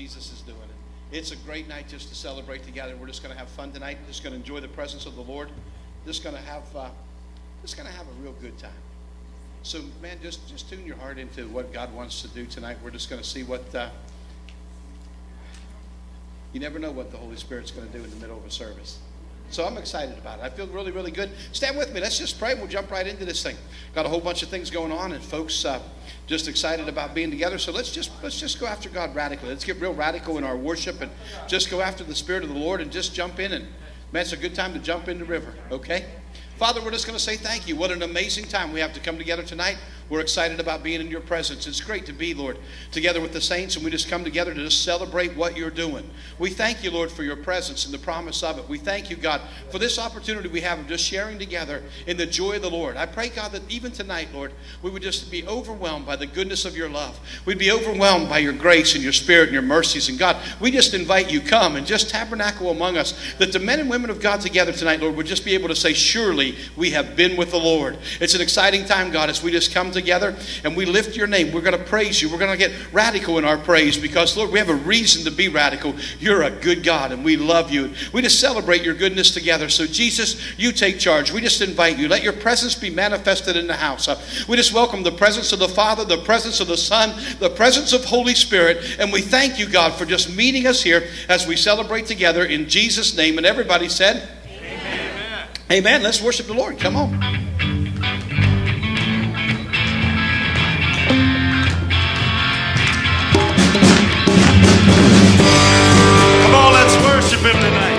Jesus is doing. It. It's a great night just to celebrate together. We're just going to have fun tonight. Just going to enjoy the presence of the Lord. Just going to have, uh, just going to have a real good time. So, man, just just tune your heart into what God wants to do tonight. We're just going to see what. Uh, you never know what the Holy Spirit's going to do in the middle of a service. So I'm excited about it. I feel really, really good. Stand with me. Let's just pray. We'll jump right into this thing. Got a whole bunch of things going on, and folks uh, just excited about being together. So let's just let's just go after God radically. Let's get real radical in our worship and just go after the Spirit of the Lord and just jump in. And man, it's a good time to jump in the river. Okay. Father, we're just going to say thank you. What an amazing time we have to come together tonight. We're excited about being in your presence. It's great to be, Lord, together with the saints, and we just come together to just celebrate what you're doing. We thank you, Lord, for your presence and the promise of it. We thank you, God, for this opportunity we have of just sharing together in the joy of the Lord. I pray, God, that even tonight, Lord, we would just be overwhelmed by the goodness of your love. We'd be overwhelmed by your grace and your spirit and your mercies. And God, we just invite you, come and just tabernacle among us, that the men and women of God together tonight, Lord, would just be able to say, Surely we have been with the Lord. It's an exciting time, God, as we just come together together and we lift your name. We're going to praise you. We're going to get radical in our praise because, Lord, we have a reason to be radical. You're a good God and we love you. We just celebrate your goodness together. So, Jesus, you take charge. We just invite you. Let your presence be manifested in the house. Uh, we just welcome the presence of the Father, the presence of the Son, the presence of Holy Spirit. And we thank you, God, for just meeting us here as we celebrate together in Jesus' name. And everybody said, Amen. Amen. Let's worship the Lord. Come on. Worship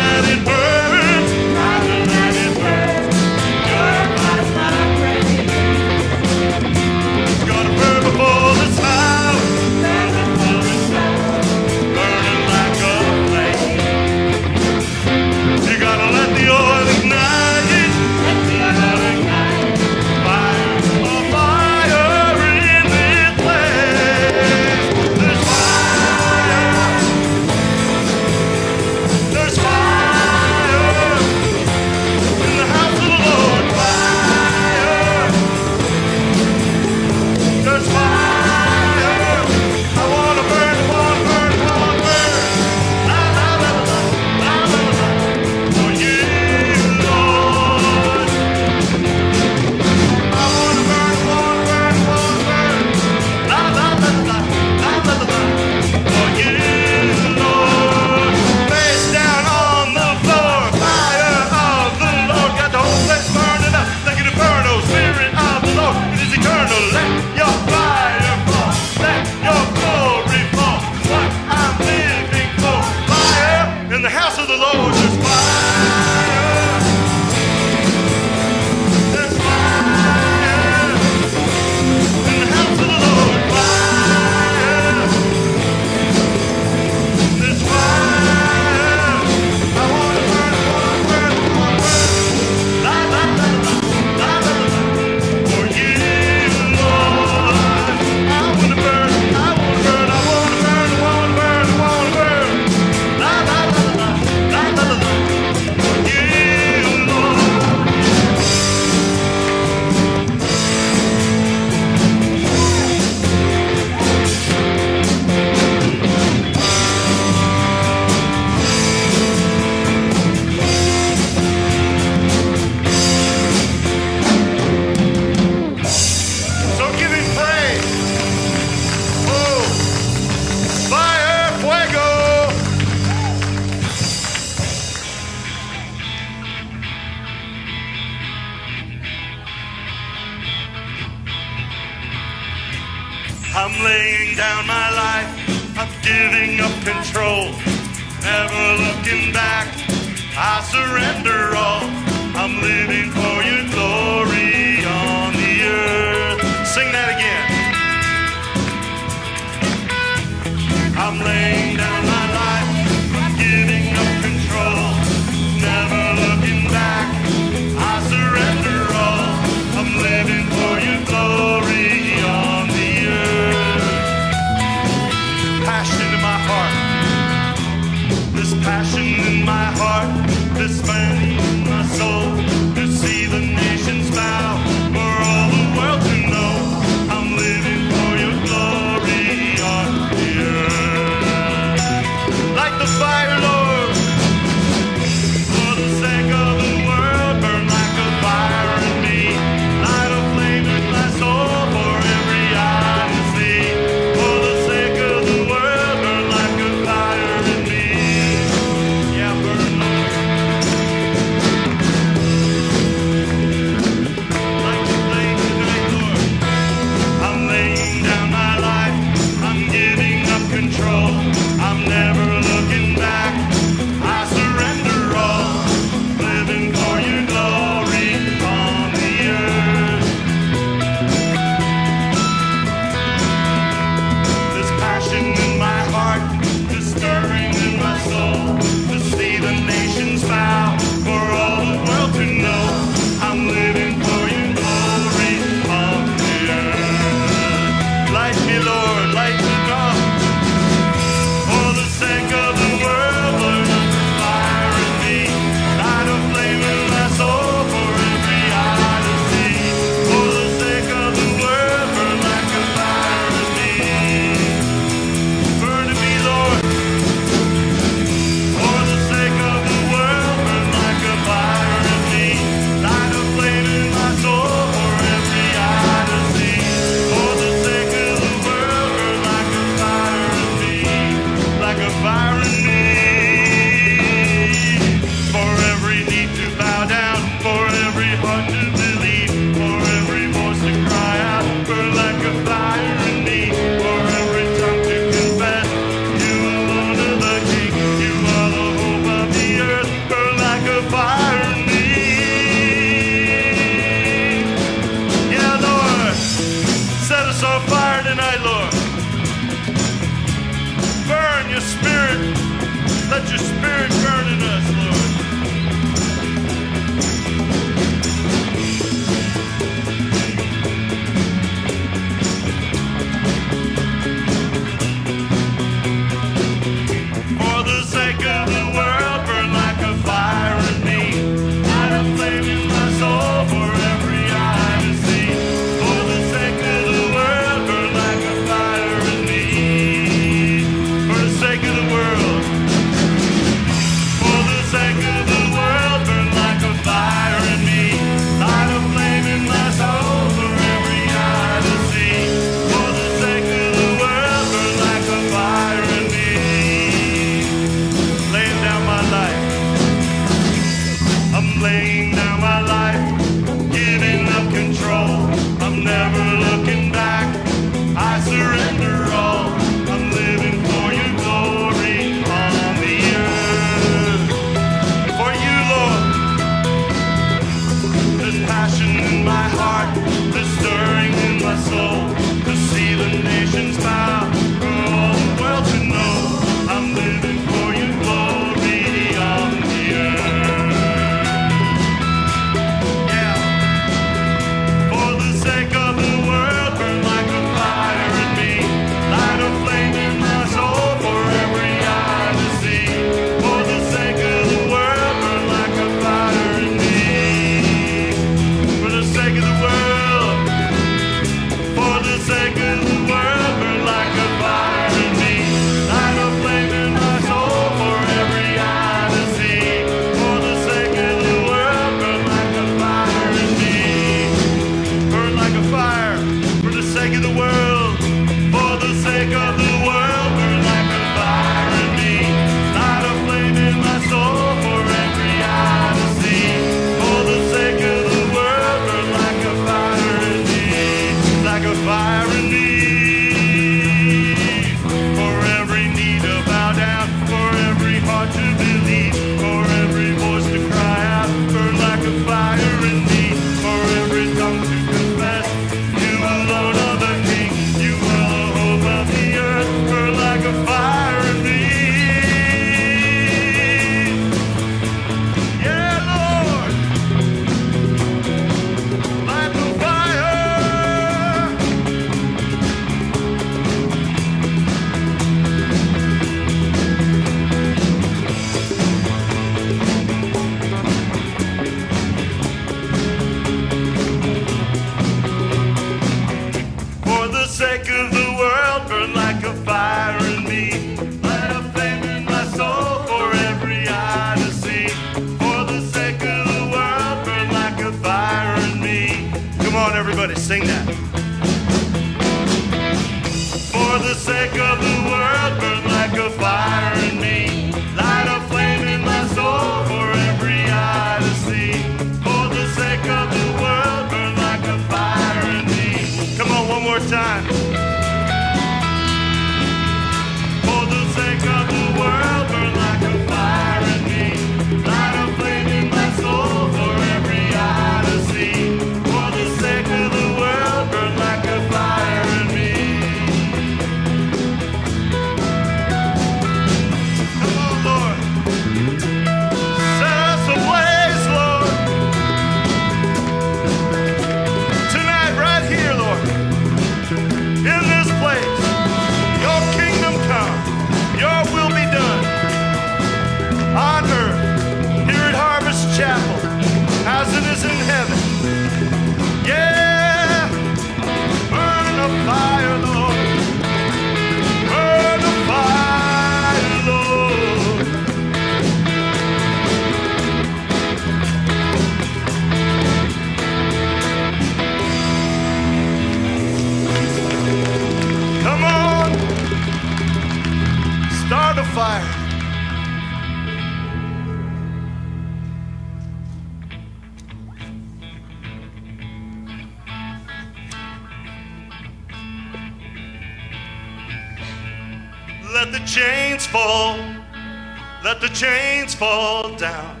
fall down.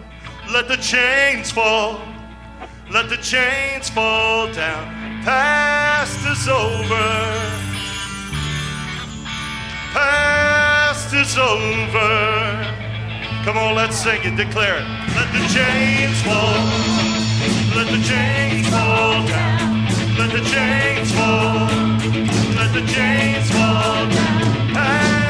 Let the chains fall. Let the chains fall down. Past is over. Past is over. Come on, let's sing it, declare it. Let the chains fall. Let the chains fall down. Let the chains fall. Let the chains fall down. Past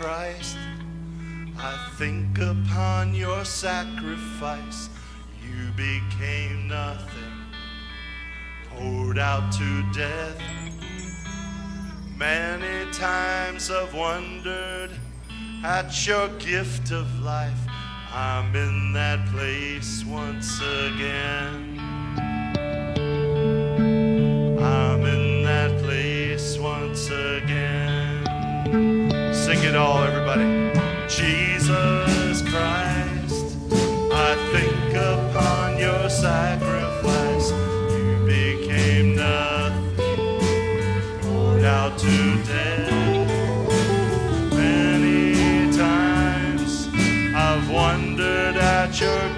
Christ. I think upon your sacrifice, you became nothing, poured out to death. Many times I've wondered at your gift of life. I'm in that place once again. I'm in that place once again. Sing it all, everybody. Jesus Christ, I think upon your sacrifice, you became nothing, poured out to death. Many times I've wondered at your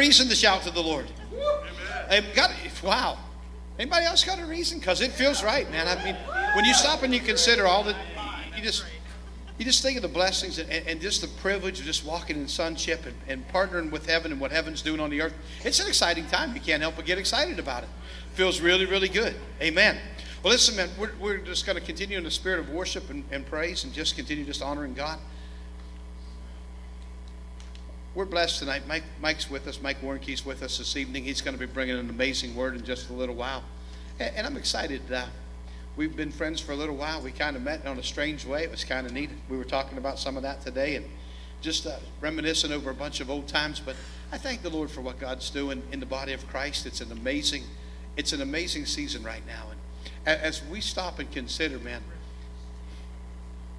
reason to shout to the Lord. Hey, got wow. Anybody else got a reason? Because it feels right, man. I mean, when you stop and you consider all that, you just you just think of the blessings and, and just the privilege of just walking in sonship and, and partnering with heaven and what heaven's doing on the earth. It's an exciting time. You can't help but get excited about it. Feels really, really good. Amen. Well, listen, man, we're, we're just going to continue in the spirit of worship and, and praise and just continue just honoring God. We're blessed tonight. Mike, Mike's with us. Mike Warnke's with us this evening. He's going to be bringing an amazing word in just a little while. And, and I'm excited. Uh, we've been friends for a little while. We kind of met in a strange way. It was kind of neat. We were talking about some of that today and just uh, reminiscing over a bunch of old times. But I thank the Lord for what God's doing in the body of Christ. It's an amazing, it's an amazing season right now. And as we stop and consider, man,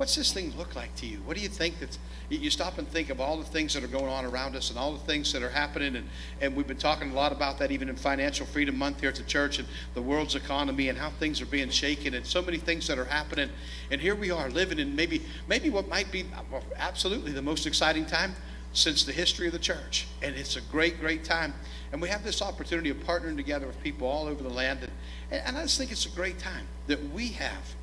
what's this thing look like to you? What do you think that's you stop and think of all the things that are going on around us and all the things that are happening. And, and we've been talking a lot about that even in Financial Freedom Month here at the church and the world's economy and how things are being shaken and so many things that are happening. And here we are living in maybe, maybe what might be absolutely the most exciting time since the history of the church. And it's a great, great time. And we have this opportunity of partnering together with people all over the land. And, and I just think it's a great time that we have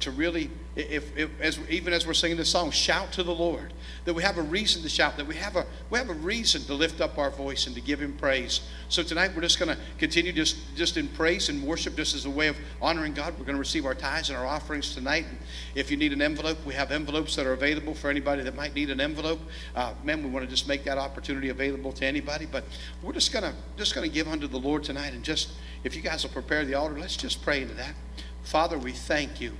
to really, if, if, as, even as we're singing this song, shout to the Lord. That we have a reason to shout. That we have a we have a reason to lift up our voice and to give Him praise. So tonight we're just going to continue just just in praise and worship, just as a way of honoring God. We're going to receive our tithes and our offerings tonight. And If you need an envelope, we have envelopes that are available for anybody that might need an envelope. Uh, man, we want to just make that opportunity available to anybody. But we're just gonna just gonna give unto the Lord tonight, and just if you guys will prepare the altar, let's just pray into that. Father, we thank you.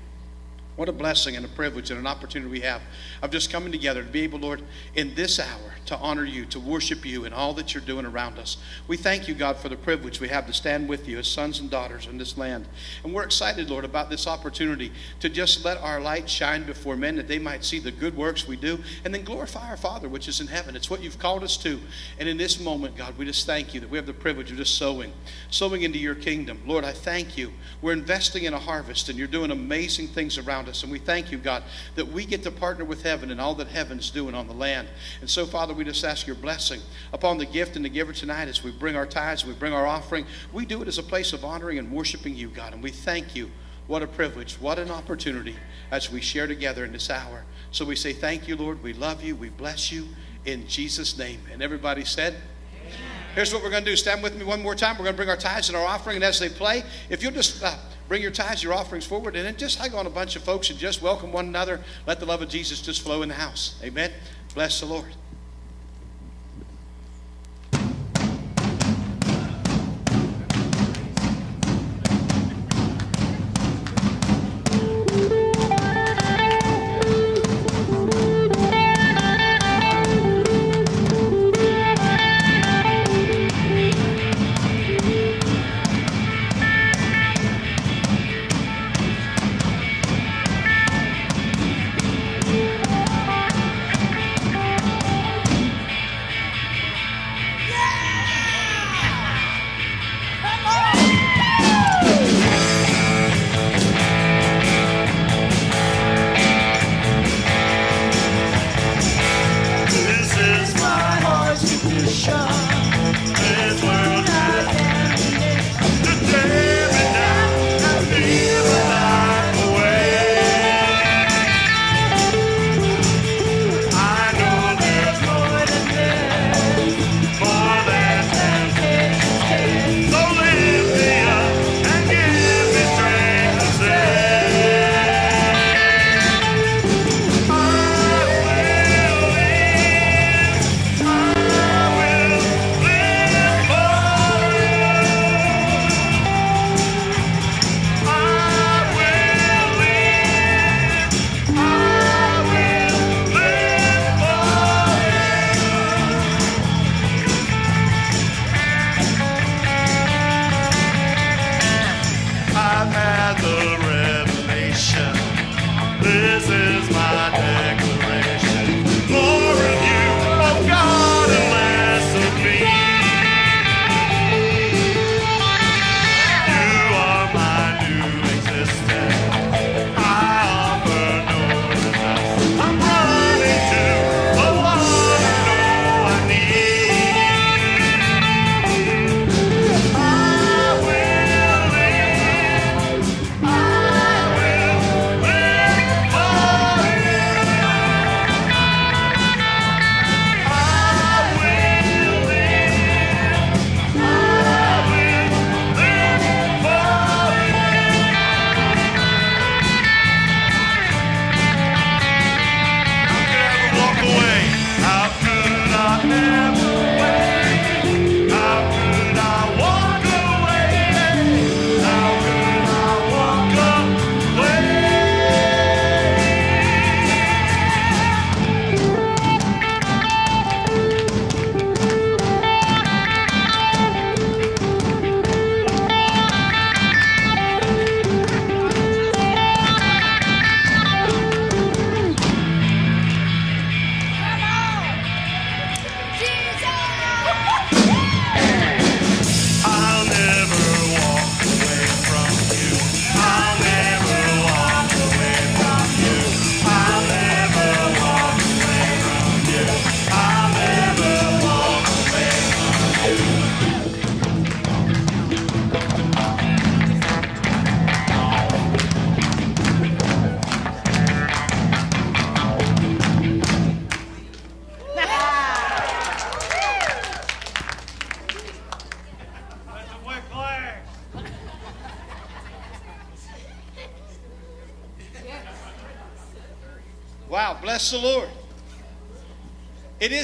What a blessing and a privilege and an opportunity we have of just coming together to be able, Lord, in this hour to honor you, to worship you and all that you're doing around us. We thank you, God, for the privilege we have to stand with you as sons and daughters in this land. And we're excited, Lord, about this opportunity to just let our light shine before men that they might see the good works we do and then glorify our Father which is in heaven. It's what you've called us to. And in this moment, God, we just thank you that we have the privilege of just sowing, sowing into your kingdom. Lord, I thank you. We're investing in a harvest and you're doing amazing things around us. And we thank you, God, that we get to partner with heaven and all that heaven's doing on the land. And so, Father, we just ask your blessing upon the gift and the giver tonight as we bring our tithes, we bring our offering. We do it as a place of honoring and worshiping you, God. And we thank you. What a privilege. What an opportunity as we share together in this hour. So we say, Thank you, Lord. We love you. We bless you in Jesus' name. And everybody said, Here's what we're going to do. Stand with me one more time. We're going to bring our tithes and our offering. And as they play, if you'll just uh, bring your tithes, your offerings forward, and then just hug on a bunch of folks and just welcome one another. Let the love of Jesus just flow in the house. Amen. Bless the Lord.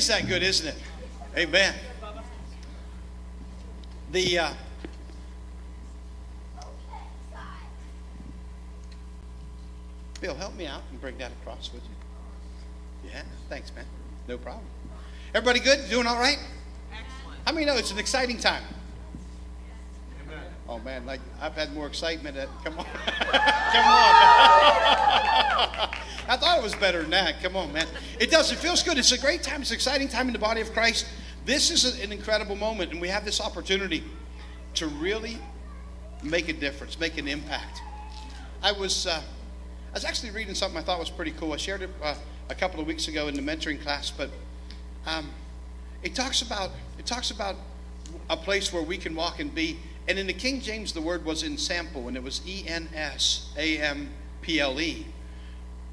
Is that good, isn't it? Amen. The uh, Bill, help me out and bring that across would you. Yeah, thanks, man. No problem. Everybody good? Doing all right? Excellent. How many know it's an exciting time? Amen. Oh man, like I've had more excitement at come on. come on. I thought it was better than that. Come on, man. It does. It feels good. It's a great time. It's an exciting time in the body of Christ. This is an incredible moment, and we have this opportunity to really make a difference, make an impact. I was, uh, I was actually reading something I thought was pretty cool. I shared it uh, a couple of weeks ago in the mentoring class, but um, it talks about it talks about a place where we can walk and be. And in the King James, the word was ensample, and it was E N S A M P L E.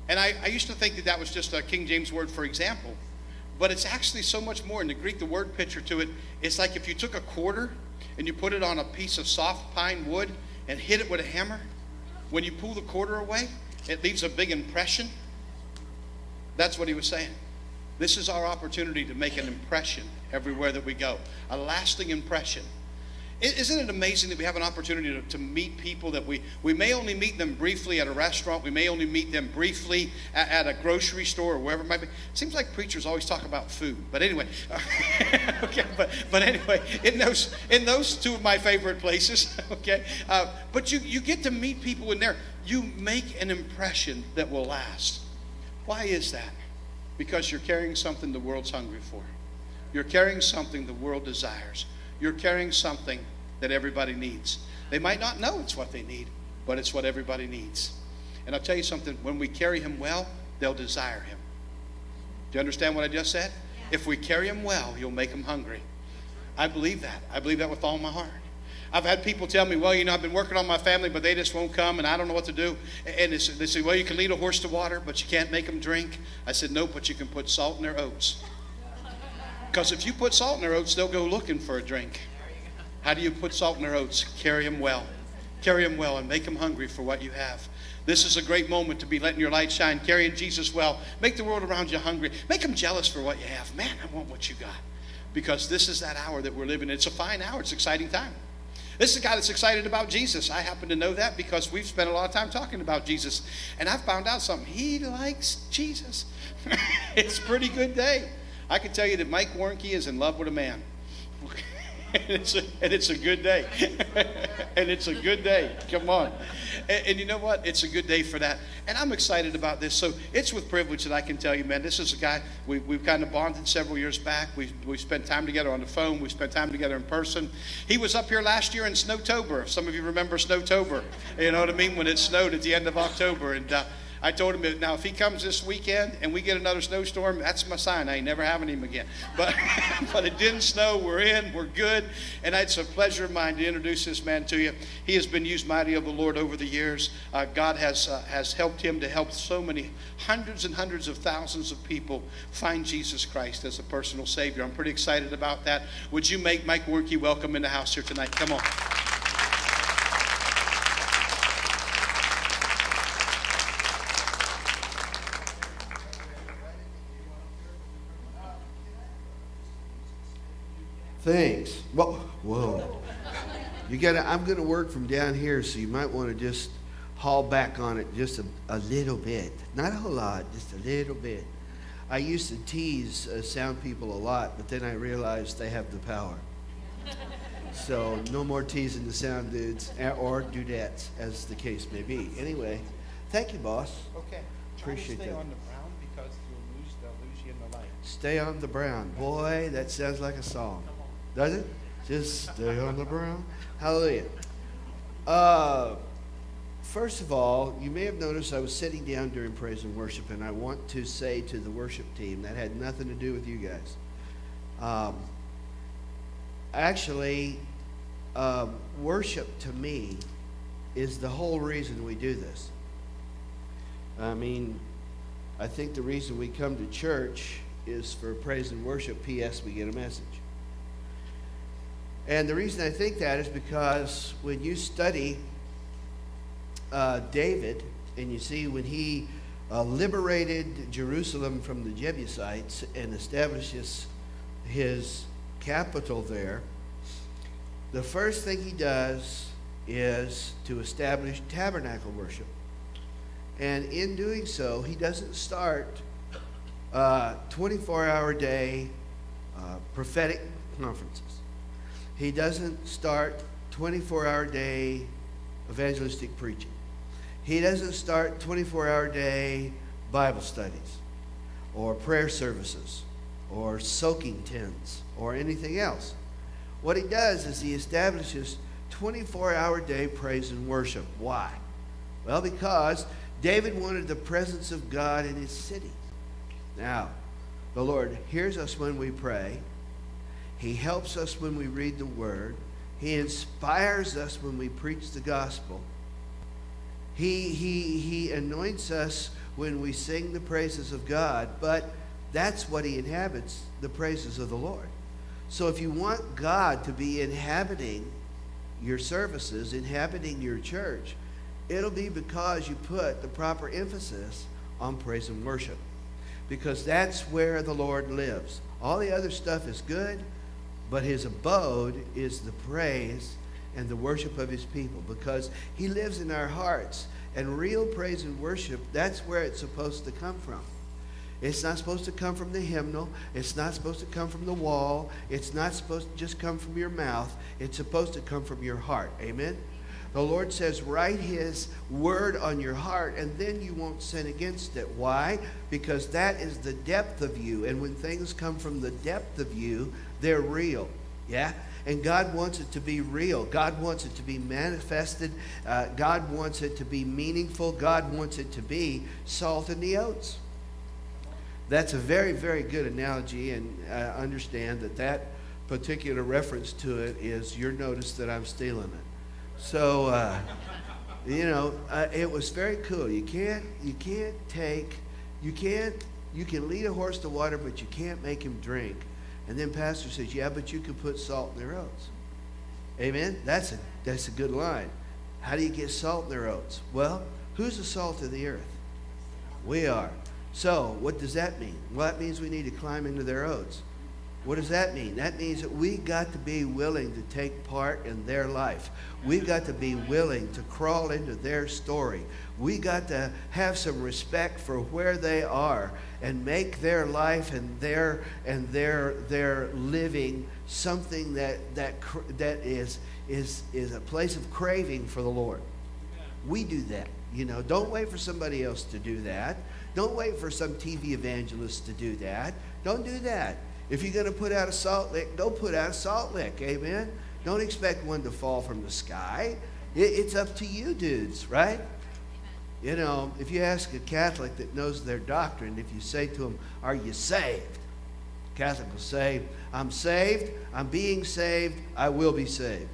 And I, I used to think that that was just a King James word for example, but it's actually so much more. In the Greek, the word picture to it, it's like if you took a quarter and you put it on a piece of soft pine wood and hit it with a hammer. When you pull the quarter away, it leaves a big impression. That's what he was saying. This is our opportunity to make an impression everywhere that we go, a lasting impression. Isn't it amazing that we have an opportunity to, to, meet people that we, we may only meet them briefly at a restaurant, we may only meet them briefly at, at a grocery store or wherever it might be. It seems like preachers always talk about food, but anyway, okay, but, but anyway, in those, in those two of my favorite places, okay, uh, but you, you get to meet people in there. You make an impression that will last. Why is that? Because you're carrying something the world's hungry for. You're carrying something the world desires you're carrying something that everybody needs. They might not know it's what they need, but it's what everybody needs. And I'll tell you something when we carry him well, they'll desire him. Do you understand what I just said? If we carry him well, you'll make him hungry. I believe that. I believe that with all my heart. I've had people tell me, well, you know, I've been working on my family, but they just won't come, and I don't know what to do. And they say, well, you can lead a horse to water, but you can't make them drink. I said, no, but you can put salt in their oats. Because if you put salt in their oats, they'll go looking for a drink. How do you put salt in their oats? Carry them well. Carry them well and make them hungry for what you have. This is a great moment to be letting your light shine, carrying Jesus well. Make the world around you hungry. Make them jealous for what you have. Man, I want what you got. Because this is that hour that we're living in. It's a fine hour, it's an exciting time. This is a guy that's excited about Jesus. I happen to know that because we've spent a lot of time talking about Jesus. And I found out something. He likes Jesus. it's a pretty good day. I can tell you that Mike Warnke is in love with a man. and, it's a, and it's a good day. and it's a good day. Come on. And, and, you know what? It's a good day for that. And I'm excited about this. So it's with privilege that I can tell you, man, this is a guy we, we've kind of bonded several years back. We, we spent time together on the phone. We spent time together in person. He was up here last year in Snowtober. Some of you remember Snowtober. You know what I mean? When it snowed at the end of October. And uh, I told him, now if he comes this weekend and we get another snowstorm, that's my sign. I ain't never having him again. But, but it didn't snow. We're in. We're good. And it's a pleasure of mine to introduce this man to you. He has been used mighty of the Lord over the years. Uh, God has, uh, has helped him to help so many hundreds and hundreds of thousands of people find Jesus Christ as a personal Savior. I'm pretty excited about that. Would you make Mike Warnke welcome in the house here tonight? Come on. Thanks. Well, whoa. You got to, I'm going to work from down here, so you might want to just haul back on it just a, a, little bit. Not a whole lot, just a little bit. I used to tease uh, sound people a lot, but then I realized they have the power. so no more teasing the sound dudes or dudettes, as the case may be. Anyway, thank you, boss. Okay. Appreciate stay that. on the brown because you'll lose, they'll lose you in the light. Stay on the brown. Boy, that sounds like a song. Does it? Just stay on the brown. Hallelujah. Uh, first of all, you may have noticed I was sitting down during praise and worship, and I want to say to the worship team that had nothing to do with you guys. Um, actually, um, worship to me is the whole reason we do this. I mean, I think the reason we come to church is for praise and worship. P.S. We get a message. And the reason I think that is because when you study uh, David and you see when he uh, liberated Jerusalem from the Jebusites and establishes his capital there, the first thing he does is to establish tabernacle worship. And in doing so, he doesn't start uh, 24 hour day uh, prophetic conferences. He doesn't start 24 hour day evangelistic preaching. He doesn't start 24 hour day Bible studies or prayer services or soaking tents or anything else. What he does is he establishes 24 hour day praise and worship. Why? Well, because David wanted the presence of God in his city. Now, the Lord hears us when we pray, He helps us when we read the Word, He inspires us when we preach the gospel. He, he, he anoints us when we sing the praises of God, but that's what He inhabits the praises of the Lord. So if you want God to be inhabiting your services, inhabiting your church, it'll be because you put the proper emphasis on praise and worship. Because that's where the Lord lives. All the other stuff is good, but his abode is the praise and the worship of his people because he lives in our hearts. And real praise and worship, that's where it's supposed to come from. It's not supposed to come from the hymnal. It's not supposed to come from the wall. It's not supposed to just come from your mouth. It's supposed to come from your heart. Amen? The Lord says, write His word on your heart, and then you won't sin against it. Why? Because that is the depth of you. And when things come from the depth of you, they're real. Yeah? And God wants it to be real. God wants it to be manifested. Uh, God wants it to be meaningful. God wants it to be salt in the oats. That's a very, very good analogy, and I understand that that particular reference to it is your notice that I'm stealing it. So, uh, you know, uh, it was very cool. You can't, you can't take, you can't, you can lead a horse to water, but you can't make him drink. And then pastor says, yeah, but you can put salt in their oats. Amen? That's a, that's a good line. How do you get salt in their oats? Well, who's the salt of the earth? We are. So, what does that mean? Well, that means we need to climb into their oats. What does that mean? That means that we got to be willing to take part in their life. We've got to be willing to crawl into their story. We got to have some respect for where they are and make their life and their and their their living something that that that is is is a place of craving for the Lord. We do that. You know, don't wait for somebody else to do that. Don't wait for some TV evangelist to do that. Don't do that. If you're going to put out a salt lick, go put out a salt lick. Amen? Don't expect one to fall from the sky. it's up to you, dudes, right? You know, if you ask a Catholic that knows their doctrine, if you say to them, Are you saved? Catholic will say, I'm saved, I'm being saved, I will be saved.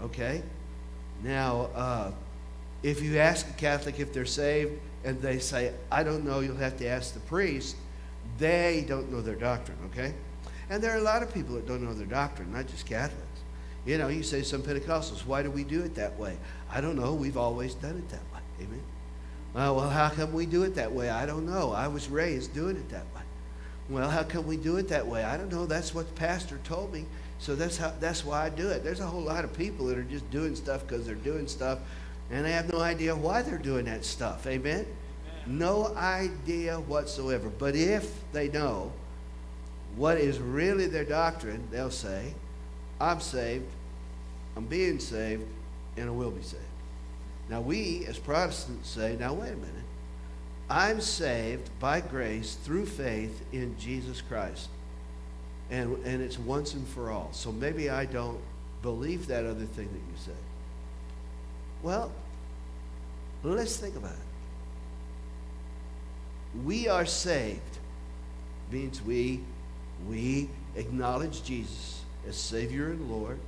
Okay? Now, uh, if you ask a Catholic if they're saved, and they say, I don't know, you'll have to ask the priest, they don't know their doctrine, okay? And there are a lot of people that don't know their doctrine, not just Catholics. You know, you say some Pentecostals, why do we do it that way? I don't know. We've always done it that way. Amen. Well, well, how come we do it that way? I don't know. I was raised doing it that way. Well, how come we do it that way? I don't know. That's what the pastor told me. So that's how that's why I do it. There's a whole lot of people that are just doing stuff because they're doing stuff and they have no idea why they're doing that stuff. Amen? No idea whatsoever. But if they know what is really their doctrine, they'll say, I'm saved, I'm being saved, and I will be saved. Now, we as Protestants say, now wait a minute. I'm saved by grace through faith in Jesus Christ. And, and it's once and for all. So maybe I don't believe that other thing that you say. Well, let's think about it. We are saved means we we acknowledge Jesus as Savior and Lord.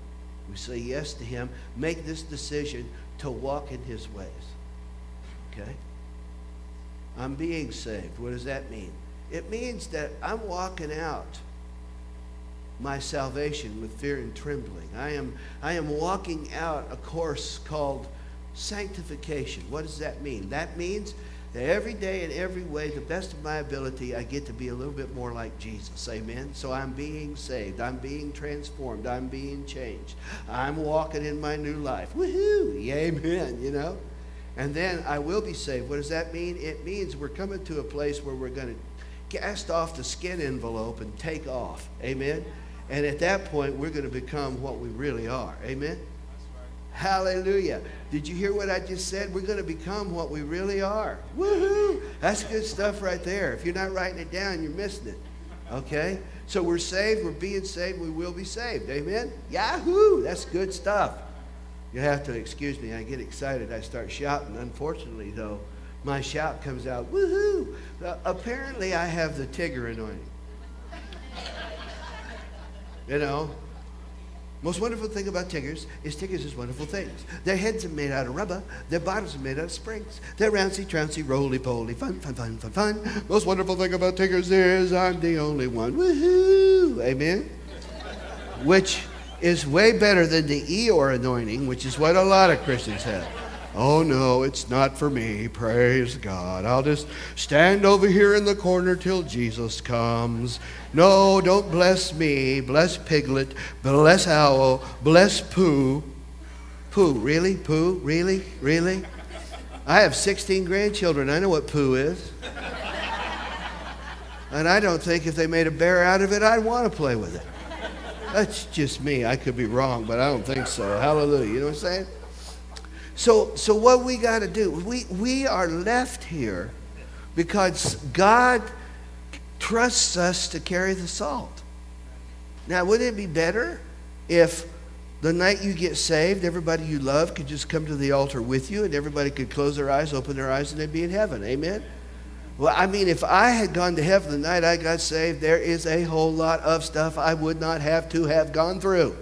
We say yes to Him. Make this decision to walk in His ways. Okay? I'm being saved. What does that mean? It means that I'm walking out my salvation with fear and trembling. I am, I am walking out a course called sanctification. What does that mean? That means that every day in every way, the best of my ability, I get to be a little bit more like Jesus. Amen. So I'm being saved. I'm being transformed. I'm being changed. I'm walking in my new life. Woohoo! Amen. You know? And then I will be saved. What does that mean? It means we're coming to a place where we're going to cast off the skin envelope and take off. Amen. And at that point, we're going to become what we really are. Amen. Hallelujah. Did you hear what I just said? We're going to become what we really are. Woohoo! That's good stuff right there. If you're not writing it down, you're missing it. Okay? So we're saved, we're being saved, we will be saved. Amen? Yahoo! That's good stuff. You have to excuse me, I get excited, I start shouting. Unfortunately, though, my shout comes out, woohoo! Uh, apparently, I have the Tigger anointing. You know, most wonderful thing about Tiggers is Tiggers is wonderful things. Their heads are made out of rubber. Their bottoms are made out of springs. They're rouncy, trouncy, roly poly, fun, fun, fun, fun, fun. Most wonderful thing about Tiggers is I'm the only one. Woohoo! Amen. Which is way better than the Eeyore anointing, which is what a lot of Christians have. Oh no, it's not for me. Praise God. I'll just stand over here in the corner till Jesus comes. No, don't bless me. Bless Piglet. Bless Owl. Bless Pooh. Pooh, really? Pooh, really? Really? I have 16 grandchildren. I know what Pooh is. And I don't think if they made a bear out of it, I'd want to play with it. That's just me. I could be wrong, but I don't think so. Hallelujah. You know what I'm saying? So, so what we got to do, we, we are left here because God trusts us to carry the salt. Now, wouldn't it be better if the night you get saved, everybody you love could just come to the altar with you and everybody could close their eyes, open their eyes, and they'd be in heaven? Amen? Well, I mean, if I had gone to heaven the night I got saved, there is a whole lot of stuff I would not have to have gone through.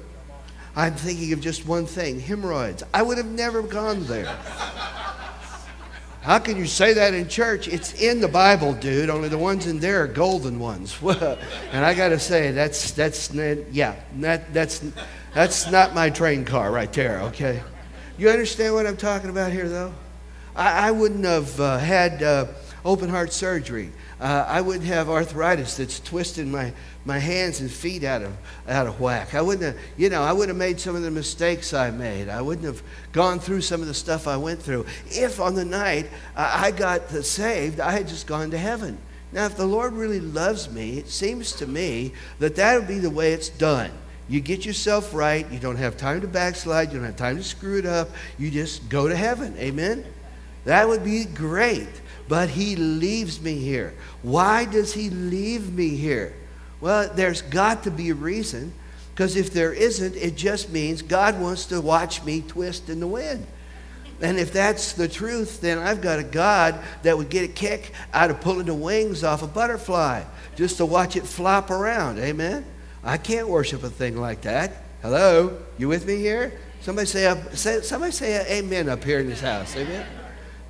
I'm thinking of just one thing hemorrhoids. I would have never gone there. How can you say that in church? It's in the Bible, dude. Only the ones in there are golden ones. and I got to say, that's that's yeah, that, that's that's not my train car right there. Okay, you understand what I'm talking about here, though? I, I wouldn't have uh, had uh, open heart surgery. Uh, I wouldn't have arthritis that's twisting my my hands and feet out of out of whack. I wouldn't have, you know, I wouldn't have made some of the mistakes I made. I wouldn't have gone through some of the stuff I went through. If on the night I got saved, I had just gone to heaven. Now, if the Lord really loves me, it seems to me that that would be the way it's done. You get yourself right. You don't have time to backslide. You don't have time to screw it up. You just go to heaven. Amen? That would be great. But He leaves me here. Why does He leave me here? Well, there's got to be a reason, because if there isn't, it just means God wants to watch me twist in the wind. And if that's the truth, then I've got a God that would get a kick out of pulling the wings off a butterfly just to watch it flop around. Amen? I can't worship a thing like that. Hello? You with me here? Somebody say, somebody say amen up here in this house. Amen?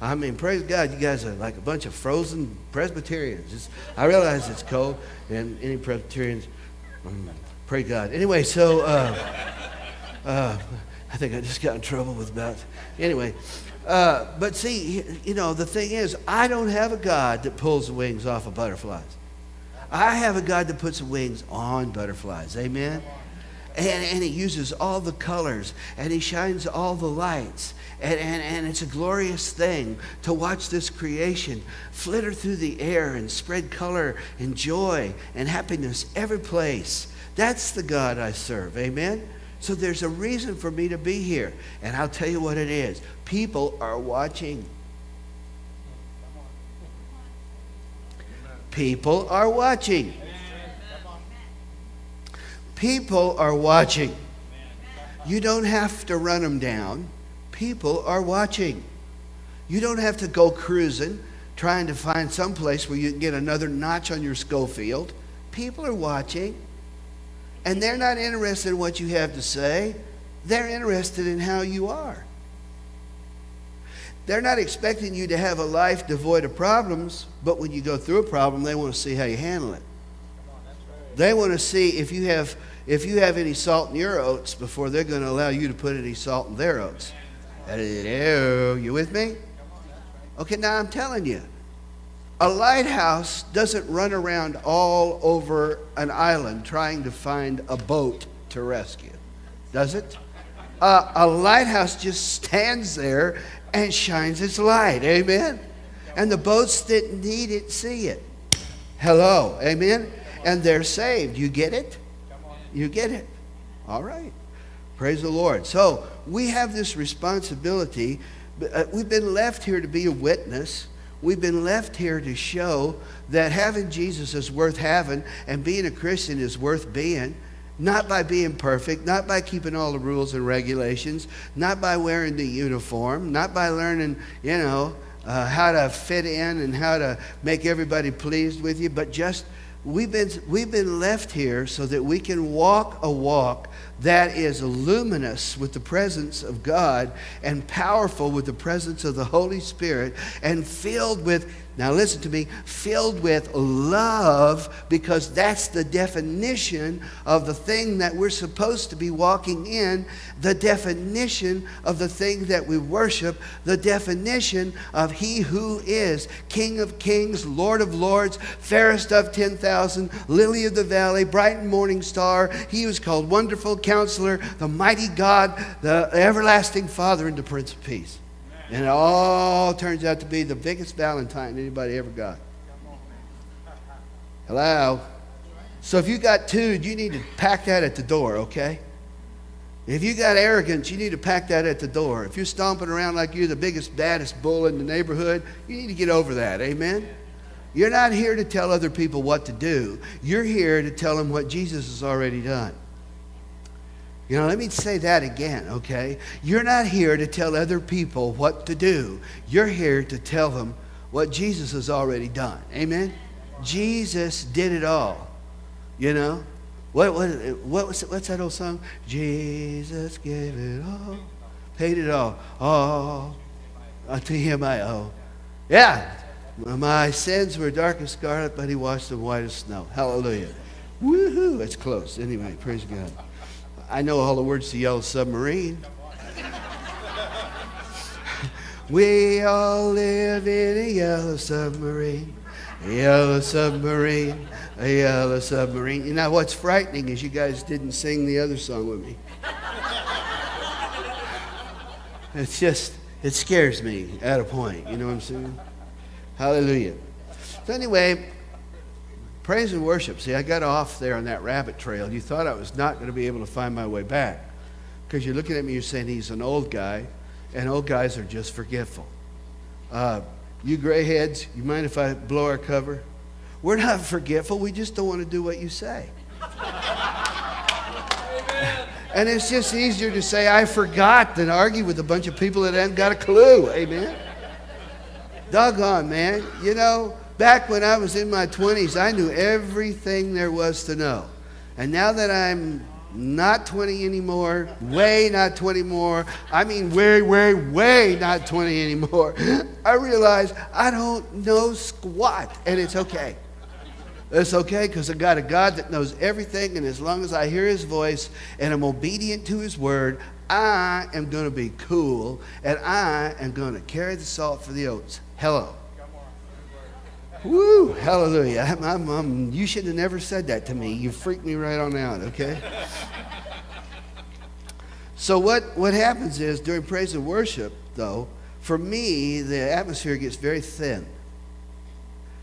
I mean, praise God, you guys are like a bunch of frozen Presbyterians. It's, I realize it's cold, and any Presbyterians, um, pray God. Anyway, so uh, uh, I think I just got in trouble with about. Anyway, uh, but see, you know, the thing is, I don't have a God that pulls the wings off of butterflies. I have a God that puts the wings on butterflies. Amen. And, and he uses all the colors and he shines all the lights and, and, and it's a glorious thing to watch this creation flitter through the air and spread color and joy and happiness every place. That's the God I serve. Amen? So there's a reason for me to be here. And I'll tell you what it is people are watching. People are watching. People are watching. You don't have to run them down people are watching. You don't have to go cruising trying to find some place where you can get another notch on your Scofield. People are watching. And they're not interested in what you have to say, they're interested in how you are. They're not expecting you to have a life devoid of problems, but when you go through a problem, they want to see how you handle it. They want to see if you have if you have any salt in your oats before they're going to allow you to put any salt in their oats. Hello, you with me? Okay, now I'm telling you, a lighthouse doesn't run around all over an island trying to find a boat to rescue, does it? Uh, a lighthouse just stands there and shines its light. Amen? And the boats that need it see it. Hello. Amen? And they're saved. You get it? You get it. All right. Praise the Lord. So we have this responsibility. Uh, we've been left here to be a witness. We've been left here to show that having Jesus is worth having and being a Christian is worth being. Not by being perfect, not by keeping all the rules and regulations, not by wearing the uniform, not by learning, you know, uh, how to fit in and how to make everybody pleased with you, but just we've been, we've been left here so that we can walk a walk that is luminous with the presence of God and powerful with the presence of the Holy Spirit and filled with now, listen to me, filled with love, because that's the definition of the thing that we're supposed to be walking in, the definition of the thing that we worship, the definition of He who is King of Kings, Lord of Lords, fairest of 10,000, Lily of the Valley, bright and morning star. He was called Wonderful Counselor, the mighty God, the everlasting Father, and the Prince of Peace. And it all turns out to be the biggest Valentine anybody ever got. Hello? So if you got two, you need to pack that at the door, okay? If you got arrogance, you need to pack that at the door. If you're stomping around like you're the biggest, baddest bull in the neighborhood, you need to get over that. Amen? You're not here to tell other people what to do. You're here to tell them what Jesus has already done. You know, let me say that again, okay? You're not here to tell other people what to do. You're here to tell them what Jesus has already done. Amen? Jesus did it all. You know? What, what, what was, what's that old song? Jesus gave it all, paid it all, all to him I owe. Yeah, my sins were dark as scarlet, but he washed them white as snow. Hallelujah. Woohoo, it's close. Anyway, praise God. I know all the words to Yellow Submarine. we all live in a yellow submarine, a yellow submarine, a yellow submarine. You know what's frightening is you guys didn't sing the other song with me. It's just, it scares me at a point. You know what I'm saying? Hallelujah. So, anyway, Praise and worship. See, I got off there on that rabbit trail. You thought I was not going to be able to find my way back because you're looking at me, you're saying he's an old guy, and old guys are just forgetful. Uh, you grayheads, you mind if I blow our cover? We're not forgetful. We just don't want to do what you say. and it's just easier to say, I forgot, than argue with a bunch of people that haven't got a clue. Amen. Doggone, man. You know, Back when I was in my 20s, I knew everything there was to know. And now that I'm not 20 anymore, way not 20 more, I mean, way, way, way not 20 anymore, I realize I don't know squat, and it's okay. It's okay because I got a God that knows everything, and as long as I hear His voice and I'm obedient to His word, I am going to be cool and I am going to carry the salt for the oats. Hello. Woo, hallelujah. I'm, I'm, I'm, you should have never said that to me. You freaked me right on out, okay? so, what, what happens is during praise and worship, though, for me, the atmosphere gets very thin.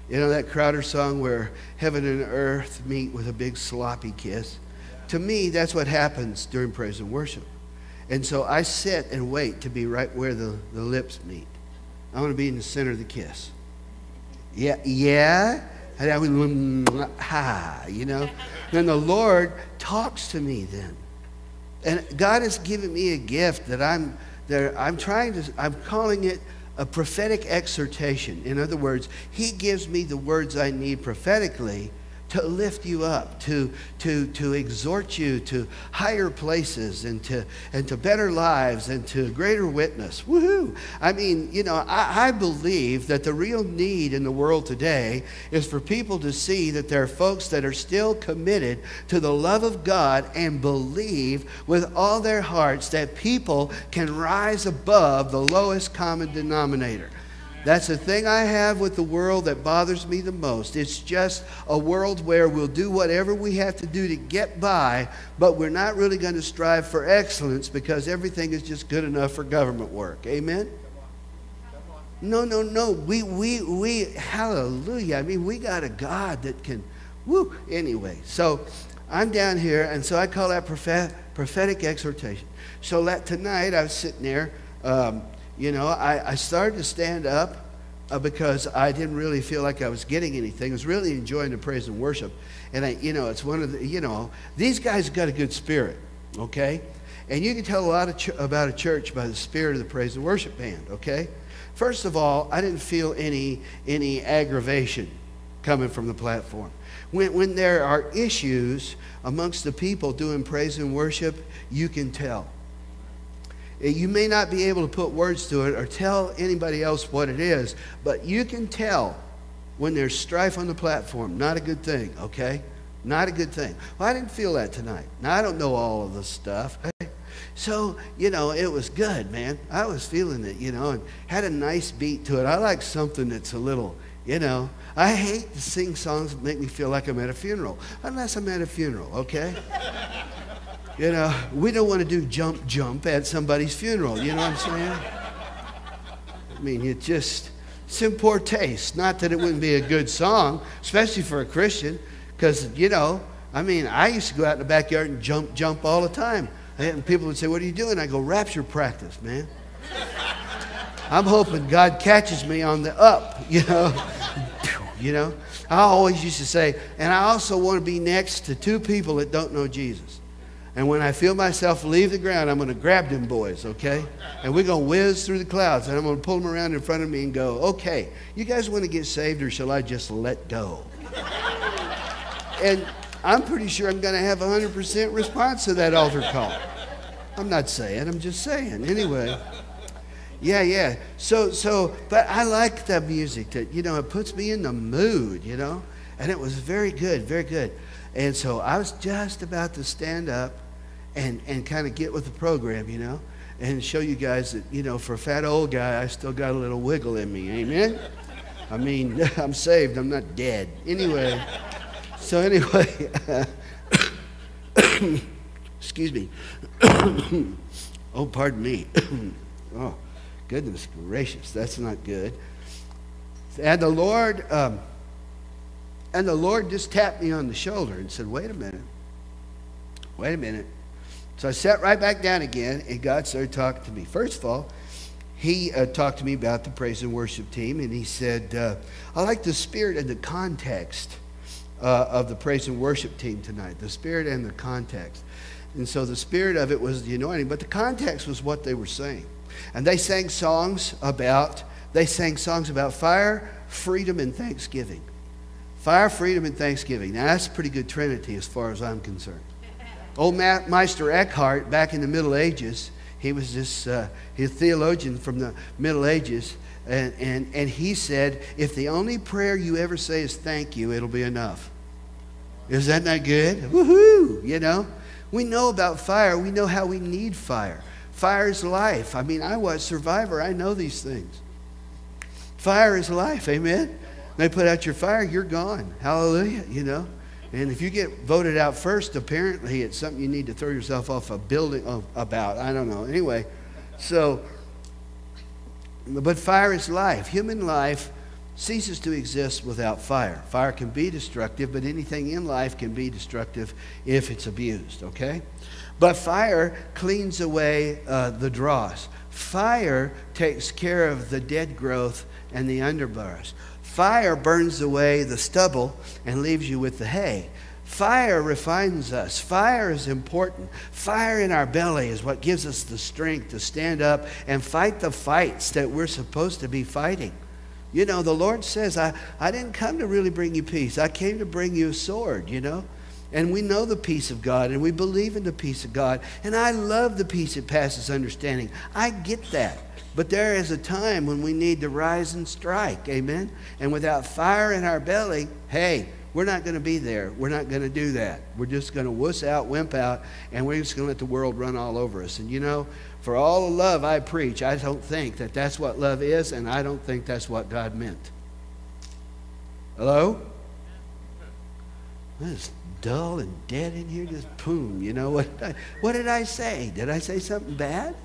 You know that Crowder song where heaven and earth meet with a big sloppy kiss? To me, that's what happens during praise and worship. And so I sit and wait to be right where the, the lips meet. I want to be in the center of the kiss. Yeah, yeah. Ha, you know. Then the Lord talks to me then. And God has given me a gift that I'm, that I'm trying to, I'm calling it a prophetic exhortation. In other words, He gives me the words I need prophetically to lift you up, to, to, to exhort you to higher places and to, and to better lives and to greater witness. Woohoo! I mean, you know, I, I believe that the real need in the world today is for people to see that there are folks that are still committed to the love of God and believe with all their hearts that people can rise above the lowest common denominator. That's the thing I have with the world that bothers me the most. It's just a world where we'll do whatever we have to do to get by, but we're not really going to strive for excellence because everything is just good enough for government work. Amen? No, no, no. We, we, we, hallelujah. I mean, we got a God that can, woo. Anyway, so I'm down here, and so I call that prophet, prophetic exhortation. So that tonight I was sitting there, um, you know, I, I started to stand up uh, because I didn't really feel like I was getting anything. I was really enjoying the praise and worship. And I, you know, it's one of the, you know, these guys got a good spirit, okay? And you can tell a lot about a church by the spirit of the praise and worship band, okay? First of all, I didn't feel any, any aggravation coming from the platform. When, when there are issues amongst the people doing praise and worship, you can tell. You may not be able to put words to it or tell anybody else what it is, but you can tell when there's strife on the platform. Not a good thing, okay? Not a good thing. Well, I didn't feel that tonight. Now, I don't know all of the stuff. So, you know, it was good, man. I was feeling it, you know, and had a nice beat to it. I like something that's a little, you know, I hate to sing songs that make me feel like I'm at a funeral, unless I'm at a funeral, okay? you know, we don't want to do jump, jump at somebody's funeral, you know what I'm saying? I mean, it just, it's in poor taste. Not that it wouldn't be a good song, especially for a Christian, because, you know, I mean, I used to go out in the backyard and jump, jump all the time. And people would say, What are you doing? I go, Rapture practice, man. I'm hoping God catches me on the up, you know. you know, I always used to say, and I also want to be next to two people that don't know Jesus. And when I feel myself leave the ground, I'm going to grab them boys, okay? And we're going to whiz through the clouds, and I'm going to pull them around in front of me and go, okay, you guys want to get saved, or shall I just let go? and I'm pretty sure I'm going to have 100% response to that altar call. I'm not saying, I'm just saying. Anyway. Yeah, yeah. So, so, but I like the music that, you know, it puts me in the mood, you know? And it was very good, very good. And so I was just about to stand up and, and kind of get with the program, you know, and show you guys that, you know, for a fat old guy, I still got a little wiggle in me. Amen? I mean, I'm saved, I'm not dead. Anyway, so anyway, excuse me. oh, pardon me. oh. Goodness gracious, that's not good. And the Lord, um, and the Lord just tapped me on the shoulder and said, "Wait a minute, wait a minute." So I sat right back down again, and God started talking to me. First of all, He uh, talked to me about the praise and worship team, and He said, uh, "I like the spirit and the context uh, of the praise and worship team tonight. The spirit and the context." And so the spirit of it was the anointing, but the context was what they were saying. And they sang songs about they sang songs about fire, freedom, and thanksgiving. Fire, freedom, and thanksgiving. Now that's a pretty good trinity as far as I'm concerned. Old Meister Eckhart, back in the Middle Ages, he was this uh, a theologian from the Middle Ages, and, and, and he said, if the only prayer you ever say is thank you, it'll be enough. Is that not good? Woohoo! You know, we know about fire. We know how we need fire. Fire is life. I mean, I was survivor. I know these things. Fire is life. Amen. They put out your fire, you're gone. Hallelujah. You know. And if you get voted out first, apparently it's something you need to throw yourself off a building about. I don't know. Anyway, so, but fire is life. Human life ceases to exist without fire. Fire can be destructive, but anything in life can be destructive if it's abused, okay? But fire cleans away uh, the dross. Fire takes care of the dead growth and the underbrush. Fire burns away the stubble and leaves you with the hay. Fire refines us. Fire is important. Fire in our belly is what gives us the strength to stand up and fight the fights that we're supposed to be fighting. You know, the Lord says, I, I didn't come to really bring you peace. I came to bring you a sword, you know. And we know the peace of God and we believe in the peace of God. And I love the peace that passes understanding. I get that. But there is a time when we need to rise and strike. Amen? And without fire in our belly, hey, We're not going to be there. We're not going to do that. We're just going to wuss out, wimp out, and we're just going to let the world run all over us. And you know, for all the love I preach, I don't think that that's what love is, and I don't think that's what God meant. Hello? It's dull and dead in here, just boom. You know what? What did I say? Did I say something bad?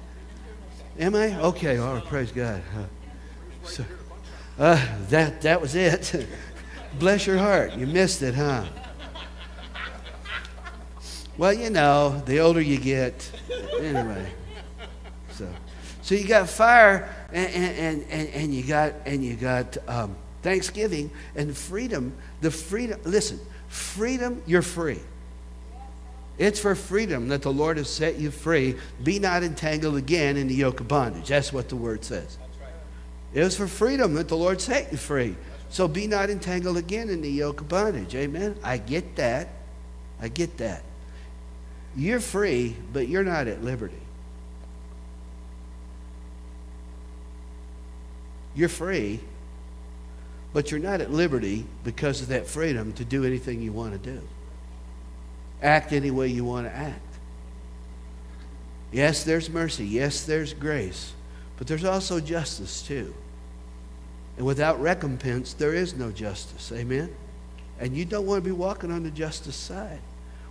Am I? Okay, all right, praise God. Uh, so, uh, that, that was it. Bless your heart. You missed it, huh? Well, you know, the older you get, anyway. So, so you got fire, and, and, and, and you got and you got um, Thanksgiving and freedom. The freedom. Listen, freedom. You're free. It's for freedom that the Lord has set you free. Be not entangled again in the yoke of bondage. That's what the word says. It was for freedom that the Lord set you free. So be not entangled again in the yoke of bondage. Amen. I get that. I get that. You're free, but you're not at liberty. You're free, but you're not at liberty because of that freedom to do anything you want to do. Act any way you want to act. Yes, there's mercy. Yes, there's grace. But there's also justice, too. And without recompense, there is no justice. Amen? And you don't want to be walking on the justice side.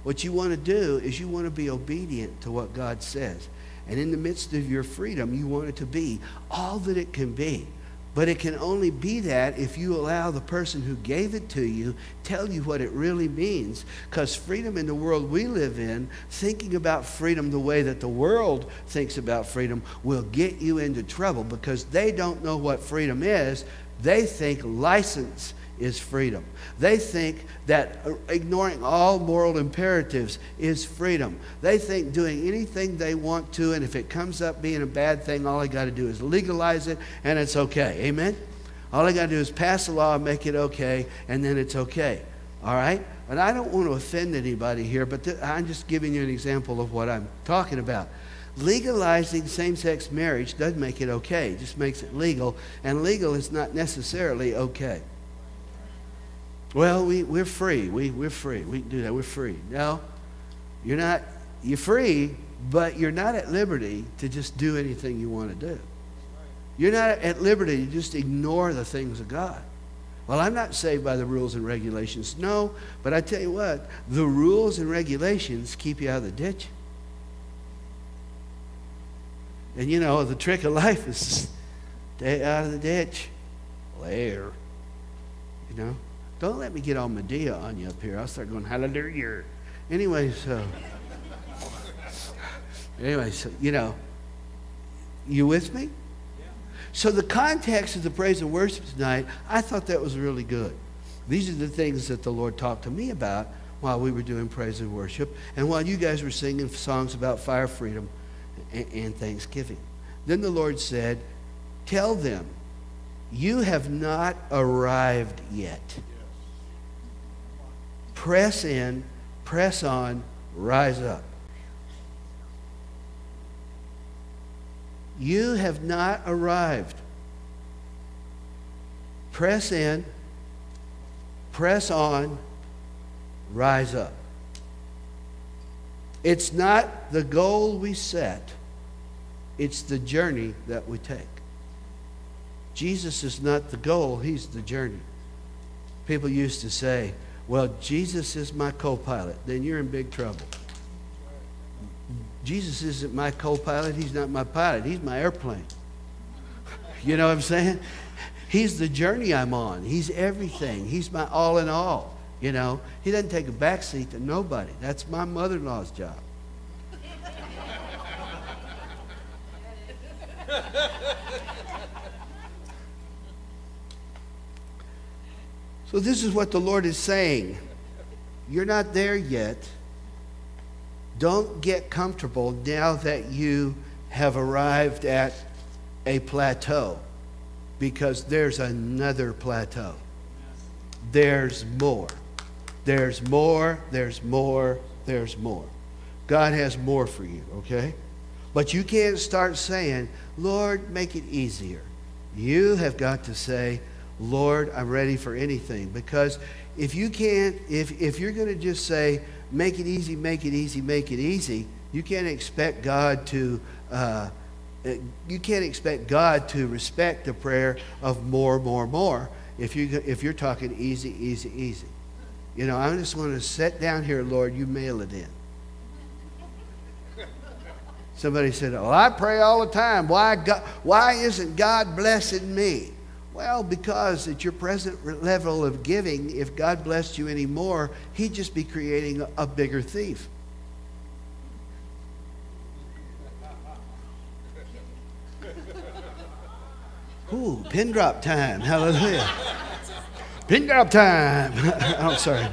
What you want to do is you want to be obedient to what God says. And in the midst of your freedom, you want it to be all that it can be. But it can only be that if you allow the person who gave it to you tell you what it really means. Because freedom in the world we live in, thinking about freedom the way that the world thinks about freedom, will get you into trouble because they don't know what freedom is. They think license is freedom. They think that ignoring all moral imperatives is freedom. They think doing anything they want to, and if it comes up being a bad thing, all I got to do is legalize it, and it's okay. Amen? All I got to do is pass a law, make it okay, and then it's okay. All right? And I don't want to offend anybody here, but I'm just giving you an example of what I'm talking about. Legalizing same sex marriage doesn't make it okay, it just makes it legal, and legal is not necessarily okay. Well, we, we're free. We, we're free. We can do that. We're free. No, you're not. You're free, but you're not at liberty to just do anything you want to do. You're not at liberty to just ignore the things of God. Well, I'm not saved by the rules and regulations. No, but I tell you what, the rules and regulations keep you out of the ditch. And you know, the trick of life is stay out of the ditch. Later. You know? Don't let me get all Madea on you up here. I'll start going, hallelujah. Anyway, so. Anyway, so, you know, you with me? So the context of the praise and worship tonight, I thought that was really good. These are the things that the Lord talked to me about while we were doing praise and worship, and while you guys were singing songs about fire freedom and, and thanksgiving. Then the Lord said, Tell them, you have not arrived yet. Press in, press on, rise up. You have not arrived. Press in, press on, rise up. It's not the goal we set, it's the journey that we take. Jesus is not the goal, He's the journey. People used to say, well, Jesus is my co pilot, then you're in big trouble. Jesus isn't my co pilot, he's not my pilot, he's my airplane. You know what I'm saying? He's the journey I'm on, he's everything, he's my all in all. You know, he doesn't take a back seat to nobody. That's my mother in law's job. So, this is what the Lord is saying. You're not there yet. Don't get comfortable now that you have arrived at a plateau because there's another plateau. There's more. There's more, there's more, there's more. God has more for you, okay? But you can't start saying, Lord, make it easier. You have got to say, Lord, I'm ready for anything. Because if you can't, if, if you're going to just say, make it easy, make it easy, make it easy, you can't expect God to, uh, uh you can't expect God to respect the prayer of more, more, more if, you, if you're talking easy, easy, easy. You know, I just want to sit down here, Lord, you mail it in. Somebody said, Well, I pray all the time. Why, God, why isn't God blessing me? Well, because at your present level of giving, if God blessed you any more, He'd just be creating a, bigger thief. Ooh, pin drop time. Hallelujah. pin drop time. Oh, I'm oh, sorry.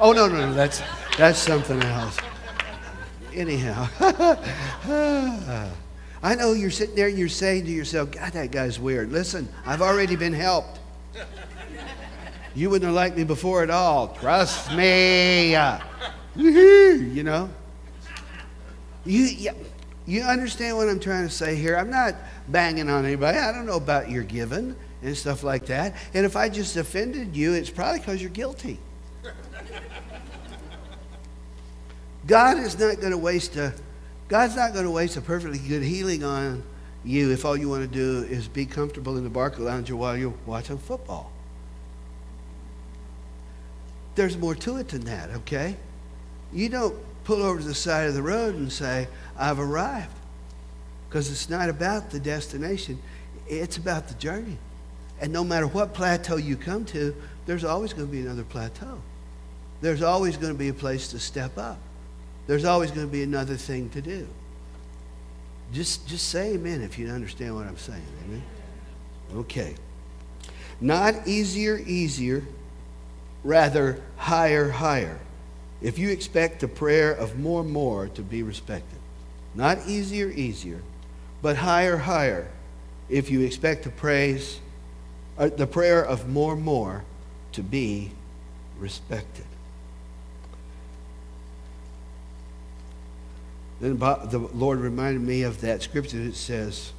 Oh, no, no, no. That's, that's something else. Anyhow. Ah. I know you're sitting there and you're saying to yourself, God, that guy's weird. Listen, I've already been helped. You wouldn't have liked me before at all. Trust me. You know? You, you understand what I'm trying to say here? I'm not banging on anybody. I don't know about your giving and stuff like that. And if I just offended you, it's probably because you're guilty. God is not going to waste a God's not going to waste a perfectly good healing on you if all you want to do is be comfortable in the Barca Lounger while you're watching football. There's more to it than that, okay? You don't pull over to the side of the road and say, I've arrived. Because it's not about the destination, it's about the journey. And no matter what plateau you come to, there's always going to be another plateau. There's always going to be a place to step up. There's always going to be another thing to do. Just, just say amen if you understand what I'm saying. Amen? Okay. Not easier, easier, rather higher, higher. If you expect the prayer of more, more to be respected. Not easier, easier, but higher, higher. If you expect the praise, uh, the prayer of more, more to be respected. Then the Lord reminded me of that scripture that says,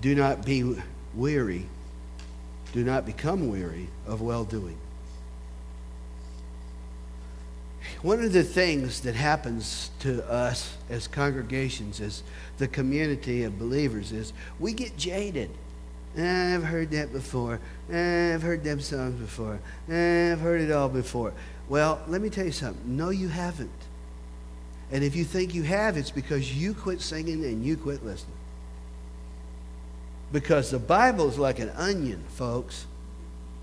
Do not be weary, do not become weary of well doing. One of the things that happens to us as congregations, as the community of believers, is we get jaded. Eh, I've heard that before. Eh, I've heard them songs before. Eh, I've heard it all before. Well, let me tell you something. No, you haven't. And if you think you have, it's because you quit singing and you quit listening. Because the Bible is like an onion, folks.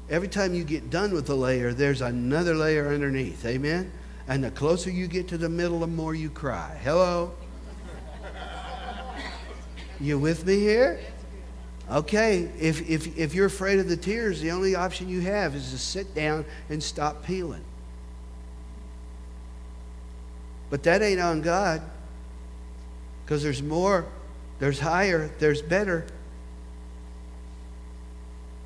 Every time you get done with a layer, there's another layer underneath. Amen? And the closer you get to the middle, the more you cry. Hello? You with me here? Okay, if, if, if you're afraid of the tears, the only option you have is to sit down and stop peeling. But that ain't on God because there's more, there's higher, there's better.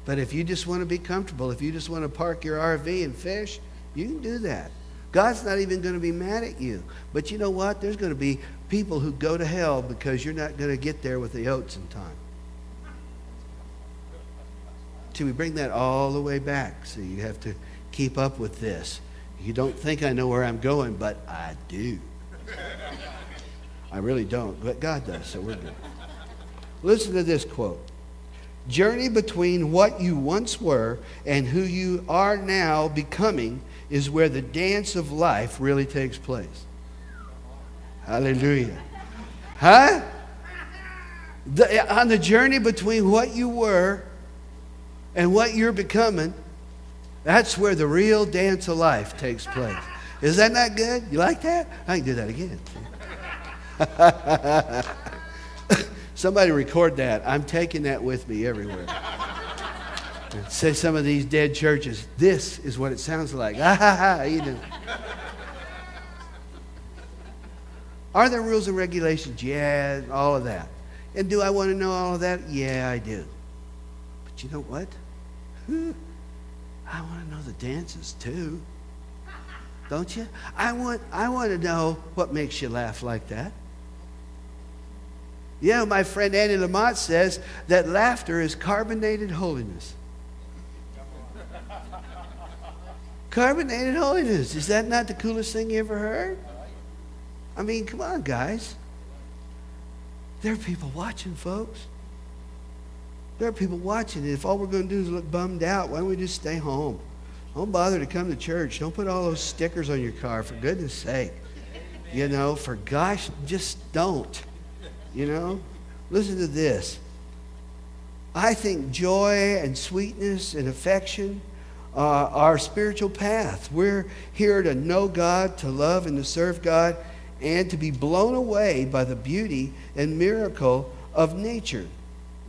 But if you just want to be comfortable, if you just want to park your RV and fish, you can do that. God's not even going to be mad at you. But you know what? There's going to be people who go to hell because you're not going to get there with the oats in time. So we bring that all the way back. So you have to keep up with this. You don't think I know where I'm going, but I do. I really don't, but God does, so we're good. Listen to this quote Journey between what you once were and who you are now becoming is where the dance of life really takes place. Hallelujah. Huh? The, on the journey between what you were and what you're becoming, that's where the real dance of life takes place. Is that not good? You like that? I can do that again. Somebody record that. I'm taking that with me everywhere. Say some of these dead churches, this is what it sounds like. You know. Are there rules and regulations? Yeah, all of that. And do I want to know all of that? Yeah, I do. But you know what? I want to know the dances too. Don't you? I want, I want to know what makes you laugh like that. Yeah, my friend Annie Lamott says that laughter is carbonated holiness. Carbonated holiness. Is that not the coolest thing you ever heard? I mean, come on, guys. There are people watching, folks. There are people watching. And if all we're going to do is look bummed out, why don't we just stay home? Don't bother to come to church. Don't put all those stickers on your car, for goodness sake. You know, for gosh, just don't. You know? Listen to this. I think joy and sweetness and affection uh, are our spiritual path. We're here to know God, to love and to serve God, and to be blown away by the beauty and miracle of nature.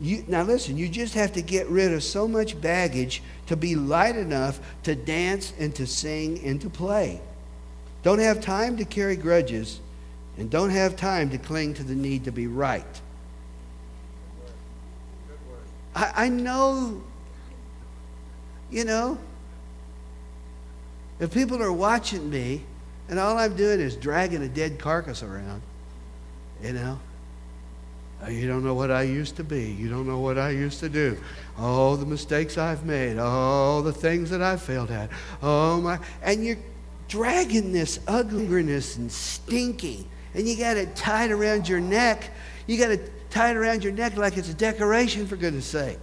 You, now, listen, you just have to get rid of so much baggage to be light enough to dance and to sing and to play. Don't have time to carry grudges, and don't have time to cling to the need to be right. I, I know, you know, if people are watching me and all I'm doing is dragging a dead carcass around, you know, Uh, you don't know what I used to be. You don't know what I used to do. All the mistakes I've made. All the things that I've failed at. Oh, my. And you're dragging this ugliness and stinking. And you got it tied around your neck. You got it tied around your neck like it's a decoration, for goodness sake.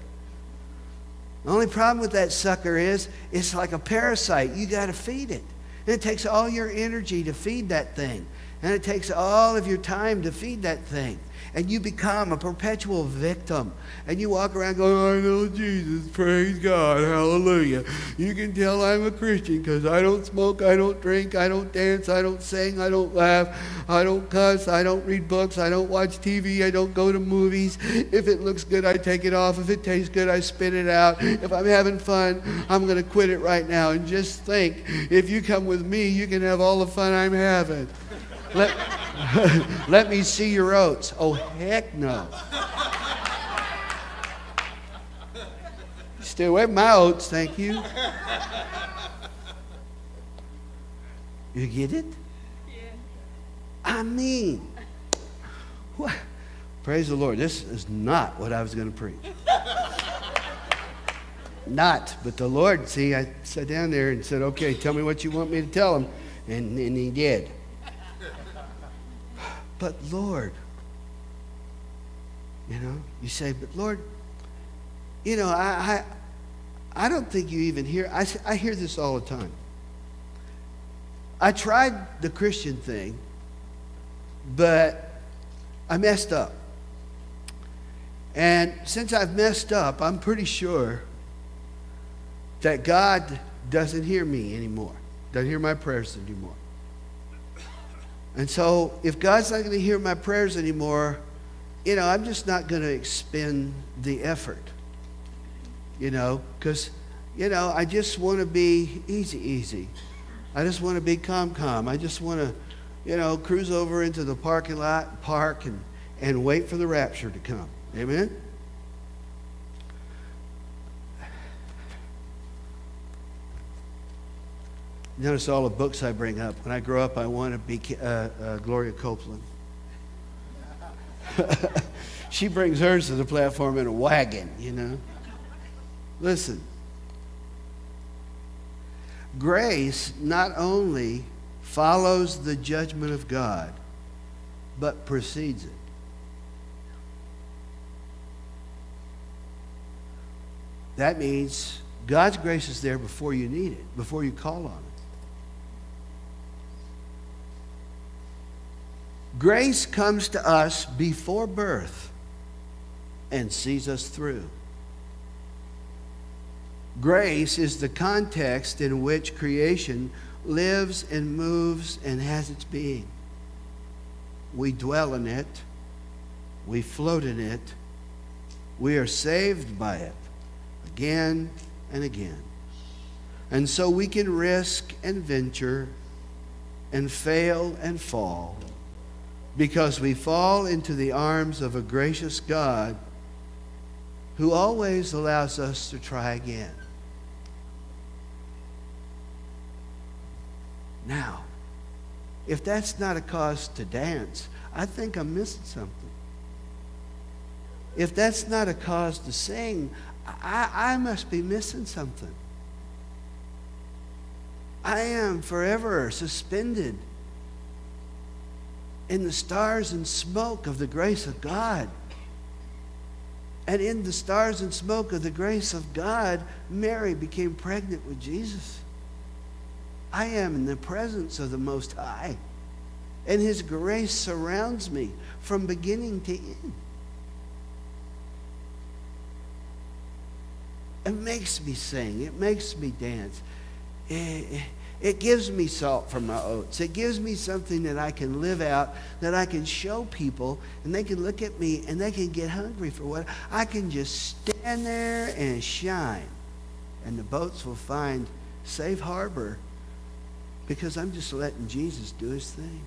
The only problem with that sucker is it's like a parasite. You got to feed it. And it takes all your energy to feed that thing. And it takes all of your time to feed that thing and you become a perpetual victim. And you walk around going, I know Jesus, praise God, hallelujah. You can tell I'm a Christian because I don't smoke, I don't drink, I don't dance, I don't sing, I don't laugh, I don't cuss, I don't read books, I don't watch TV, I don't go to movies. If it looks good, I take it off. If it tastes good, I spit it out. If I'm having fun, I'm going to quit it right now. And just think, if you come with me, you can have all the fun I'm having. Let, let me see your oats. Oh, heck no. Stay away from my oats, thank you. You get it? Yeah. I mean, what? Praise the Lord. This is not what I was going to preach. not. But the Lord, see, I sat down there and said, okay, tell me what you want me to tell him. And, and he did. But Lord, you know, you say, but Lord, you know, I, I, I don't think you even hear, I, I hear this all the time. I tried the Christian thing, but I messed up. And since I've messed up, I'm pretty sure that God doesn't hear me anymore, doesn't hear my prayers anymore. And so, if God's not going to hear my prayers anymore, you know, I'm just not going to expend the effort. You know, because, you know, I just want to be easy, easy. I just want to be calm, calm. I just want to, you know, cruise over into the parking lot, park, and, and wait for the rapture to come. Amen? Notice all the books I bring up. When I grow up, I want to be uh, uh, Gloria Copeland. she brings hers to the platform in a wagon, you know. Listen, grace not only follows the judgment of God, but precedes it. That means God's grace is there before you need it, before you call on it. Grace comes to us before birth and sees us through. Grace is the context in which creation lives and moves and has its being. We dwell in it, we float in it, we are saved by it again and again. And so we can risk and venture and fail and fall because we fall into the arms of a gracious God who always allows us to try again. Now, if that's not a cause to dance, I think I'm missing something. If that's not a cause to sing, I, I must be missing something. I am forever suspended in the stars and smoke of the grace of God. And in the stars and smoke of the grace of God, Mary became pregnant with Jesus. I am in the presence of the Most High, and His grace surrounds me from beginning to end. It makes me sing, it makes me dance. It, it gives me salt for my oats. It gives me something that I can live out, that I can show people, and they can look at me and they can get hungry for what I can just stand there and shine. And the boats will find safe harbor because I'm just letting Jesus do his thing.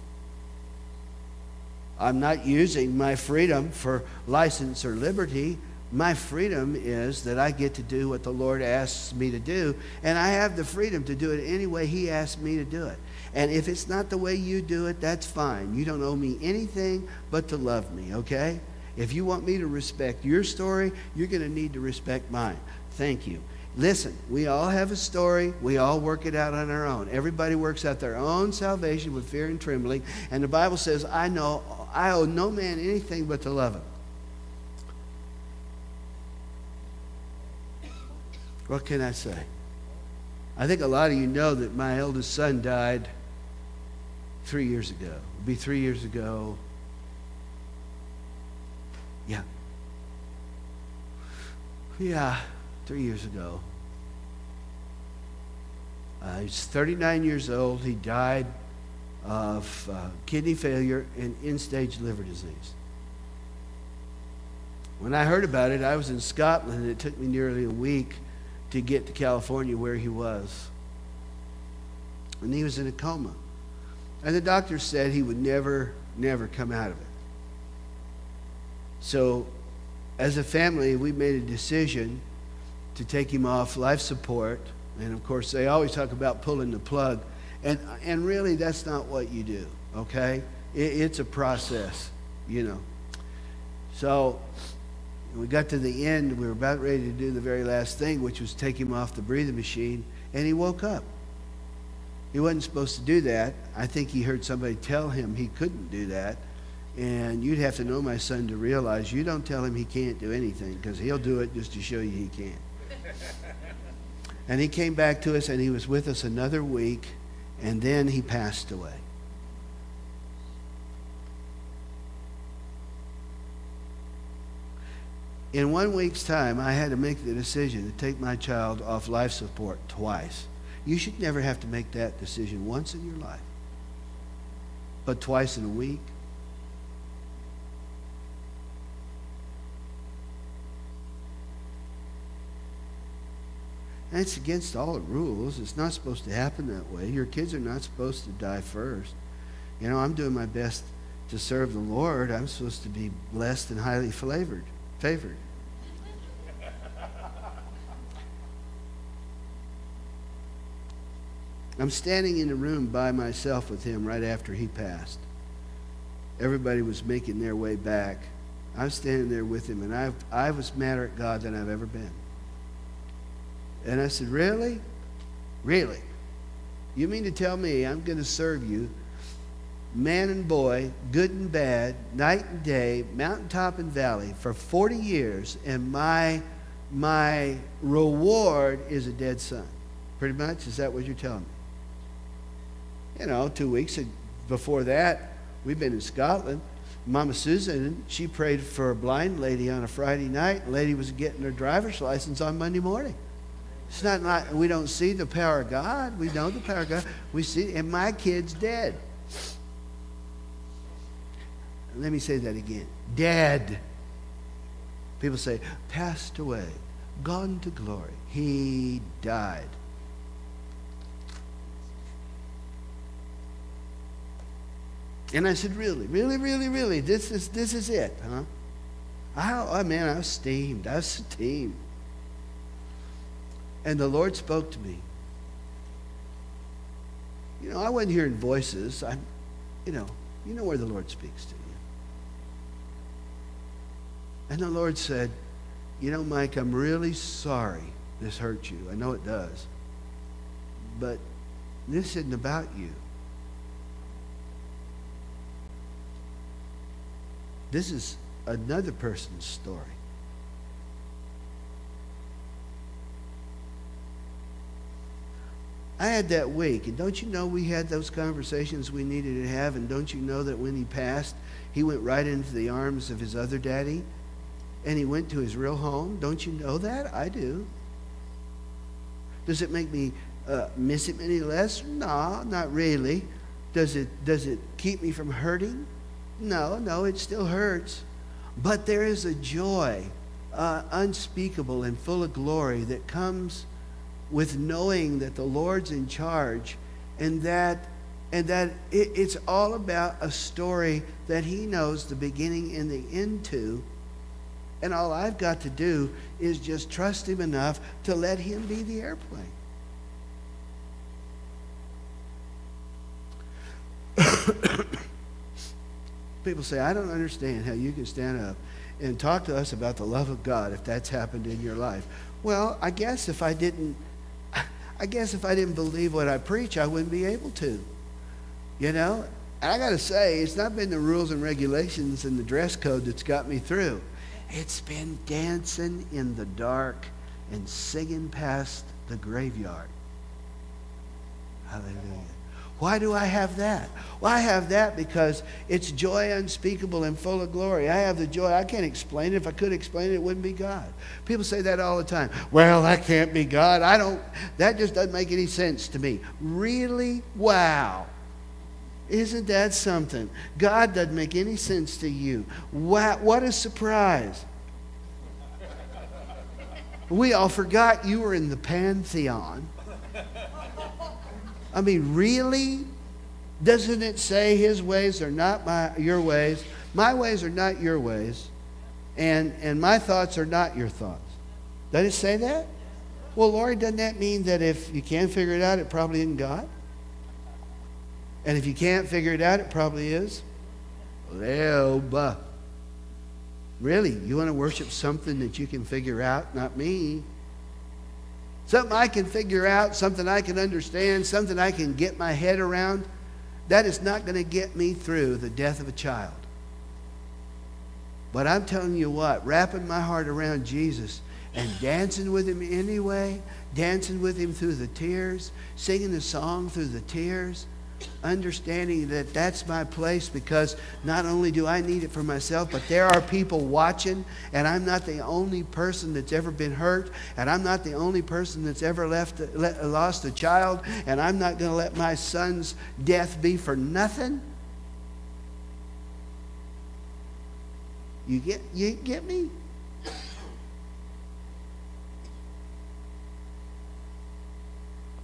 I'm not using my freedom for license or liberty. My freedom is that I get to do what the Lord asks me to do, and I have the freedom to do it any way He asks me to do it. And if it's not the way you do it, that's fine. You don't owe me anything but to love me, okay? If you want me to respect your story, you're going to need to respect mine. Thank you. Listen, we all have a story. We all work it out on our own. Everybody works out their own salvation with fear and trembling. And the Bible says, I know I owe no man anything but to love him. What can I say? I think a lot of you know that my eldest son died three years ago. It'll be three years ago. Yeah. Yeah, three years ago. Uh, he's 39 years old. He died of uh, kidney failure and end stage liver disease. When I heard about it, I was in Scotland. And it took me nearly a week to get to California where he was. And he was in a coma. And the doctor said he would never, never come out of it. So, as a family, we made a decision to take him off life support. And of course, they always talk about pulling the plug. And, and really, that's not what you do, okay? It, it's a process, you know. So, we got to the end. We were about ready to do the very last thing, which was take him off the breathing machine, and he woke up. He wasn't supposed to do that. I think he heard somebody tell him he couldn't do that. And you'd have to know my son to realize you don't tell him he can't do anything because he'll do it just to show you he can. and he came back to us and he was with us another week, and then he passed away. In one week's time, I had to make the decision to take my child off life support twice. You should never have to make that decision once in your life, but twice in a week. It's against all the rules. It's not supposed to happen that way. Your kids are not supposed to die first. You know, I'm doing my best to serve the Lord. I'm supposed to be blessed and highly flavored favored. I'm standing in the room by myself with him right after he passed. Everybody was making their way back. I was standing there with him, and I, I was madder at God than I've ever been. And I said, Really? Really? You mean to tell me I'm going to serve you man and boy, good and bad, night and day, mountaintop and valley for 40 years, and my, my reward is a dead son. Pretty much? Is that what you're telling me? You know, two weeks before that, we've been in Scotland. Mama Susan, she prayed for a blind lady on a Friday night. The lady was getting her driver's license on Monday morning. It's not like we don't see the power of God. We know the power of God. We see, and my kid's dead. Let me say that again. Dead. People say, passed away, gone to glory. He died. And I said, really, really, really, really, this is, this is it, huh? I, oh, man, I was steamed. I was steamed. And the Lord spoke to me. You know, I wasn't hearing voices. I'm, you know, you know where the Lord speaks to. And the Lord said, You know, Mike, I'm really sorry this hurt you. I know it does. But this isn't about you. This is another person's story. I had that week, and don't you know we had those conversations we needed to have, and don't you know that when he passed, he went right into the arms of his other daddy, and he went to his real home? Don't you know that? I do. Does it make me uh, miss him any less? No, not really. Does it, does it keep me from hurting? No, no, it still hurts. But there is a joy uh, unspeakable and full of glory that comes with knowing that the Lord's in charge and that and that it, it's all about a story that he knows the beginning and the end to and all I've got to do is just trust him enough to let him be the airplane. People say, I don't understand how you can stand up and talk to us about the love of God if that's happened in your life. Well, I guess if I didn't I guess if I didn't believe what I preach, I wouldn't be able to. You know? And I got to say, it's not been the rules and regulations and the dress code that's got me through. It's been dancing in the dark and singing past the graveyard. Hallelujah. Why do I have that? Well, I have that because it's joy unspeakable and full of glory. I have the joy. I can't explain it. If I could explain it, it wouldn't be God. People say that all the time. Well, that can't be God. I don't, that just doesn't make any sense to me. Really? Wow. Isn't that something? God doesn't make any sense to you. Wow, what a surprise. We all forgot you were in the pantheon. I mean, really? Doesn't it say his ways are not my, your ways? My ways are not your ways, and, and my thoughts are not your thoughts. Does it say that? Well, Lord, doesn't that mean that if you can't figure it out, it probably isn't God? And if you can't figure it out, it probably is? Well, really, you want to worship something that you can figure out? Not me. Something I can figure out, something I can understand, something I can get my head around. That is not going to get me through the death of a child. But I'm telling you what, wrapping my heart around Jesus and dancing with him anyway, dancing with him through the tears, singing the song through the tears, understanding that that's my place because not only do I need it for myself, but there are people watching, and I'm not the only person that's ever been hurt, and I'm not the only person that's ever left, lost a child, and I'm not going to let my son's death be for nothing. You get, you get me?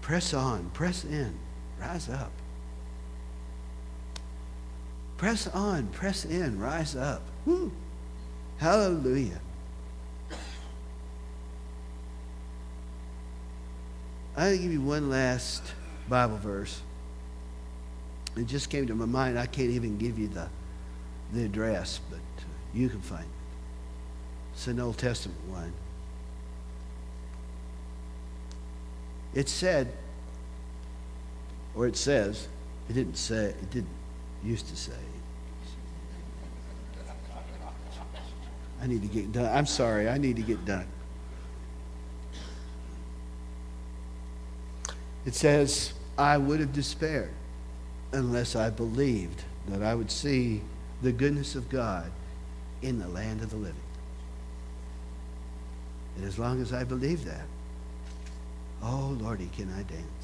Press on, press in, rise up. Press on, press in, rise up. Woo. Hallelujah. To give you one last Bible verse. It just came to my mind. I can't even give you the, the address, but you can find it. It's an Old Testament one. It said, or it says, it didn't say, it didn't used to say. I need to get done. I'm sorry, I need to get done. It says, I would have despaired unless I believed that I would see the goodness of God in the land of the living. And as long as I believe that, oh, Lordy, can I dance?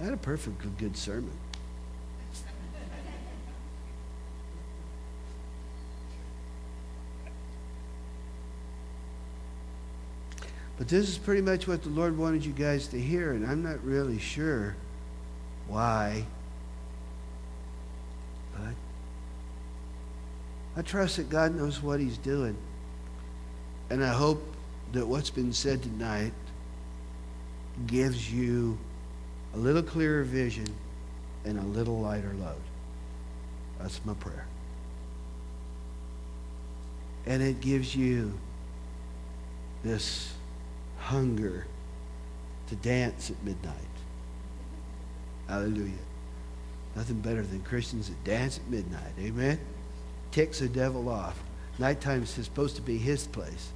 I had a perfectly good sermon. But this is pretty much what the Lord wanted you guys to hear, and I'm not really sure why. But I trust that God knows what He's doing. And I hope that what's been said tonight gives you a little clearer vision and a little lighter load. That's my prayer. And it gives you this hunger to dance at midnight. Hallelujah. Nothing better than Christians that dance at midnight. Amen? Ticks the devil off. Nighttime is supposed to be his place.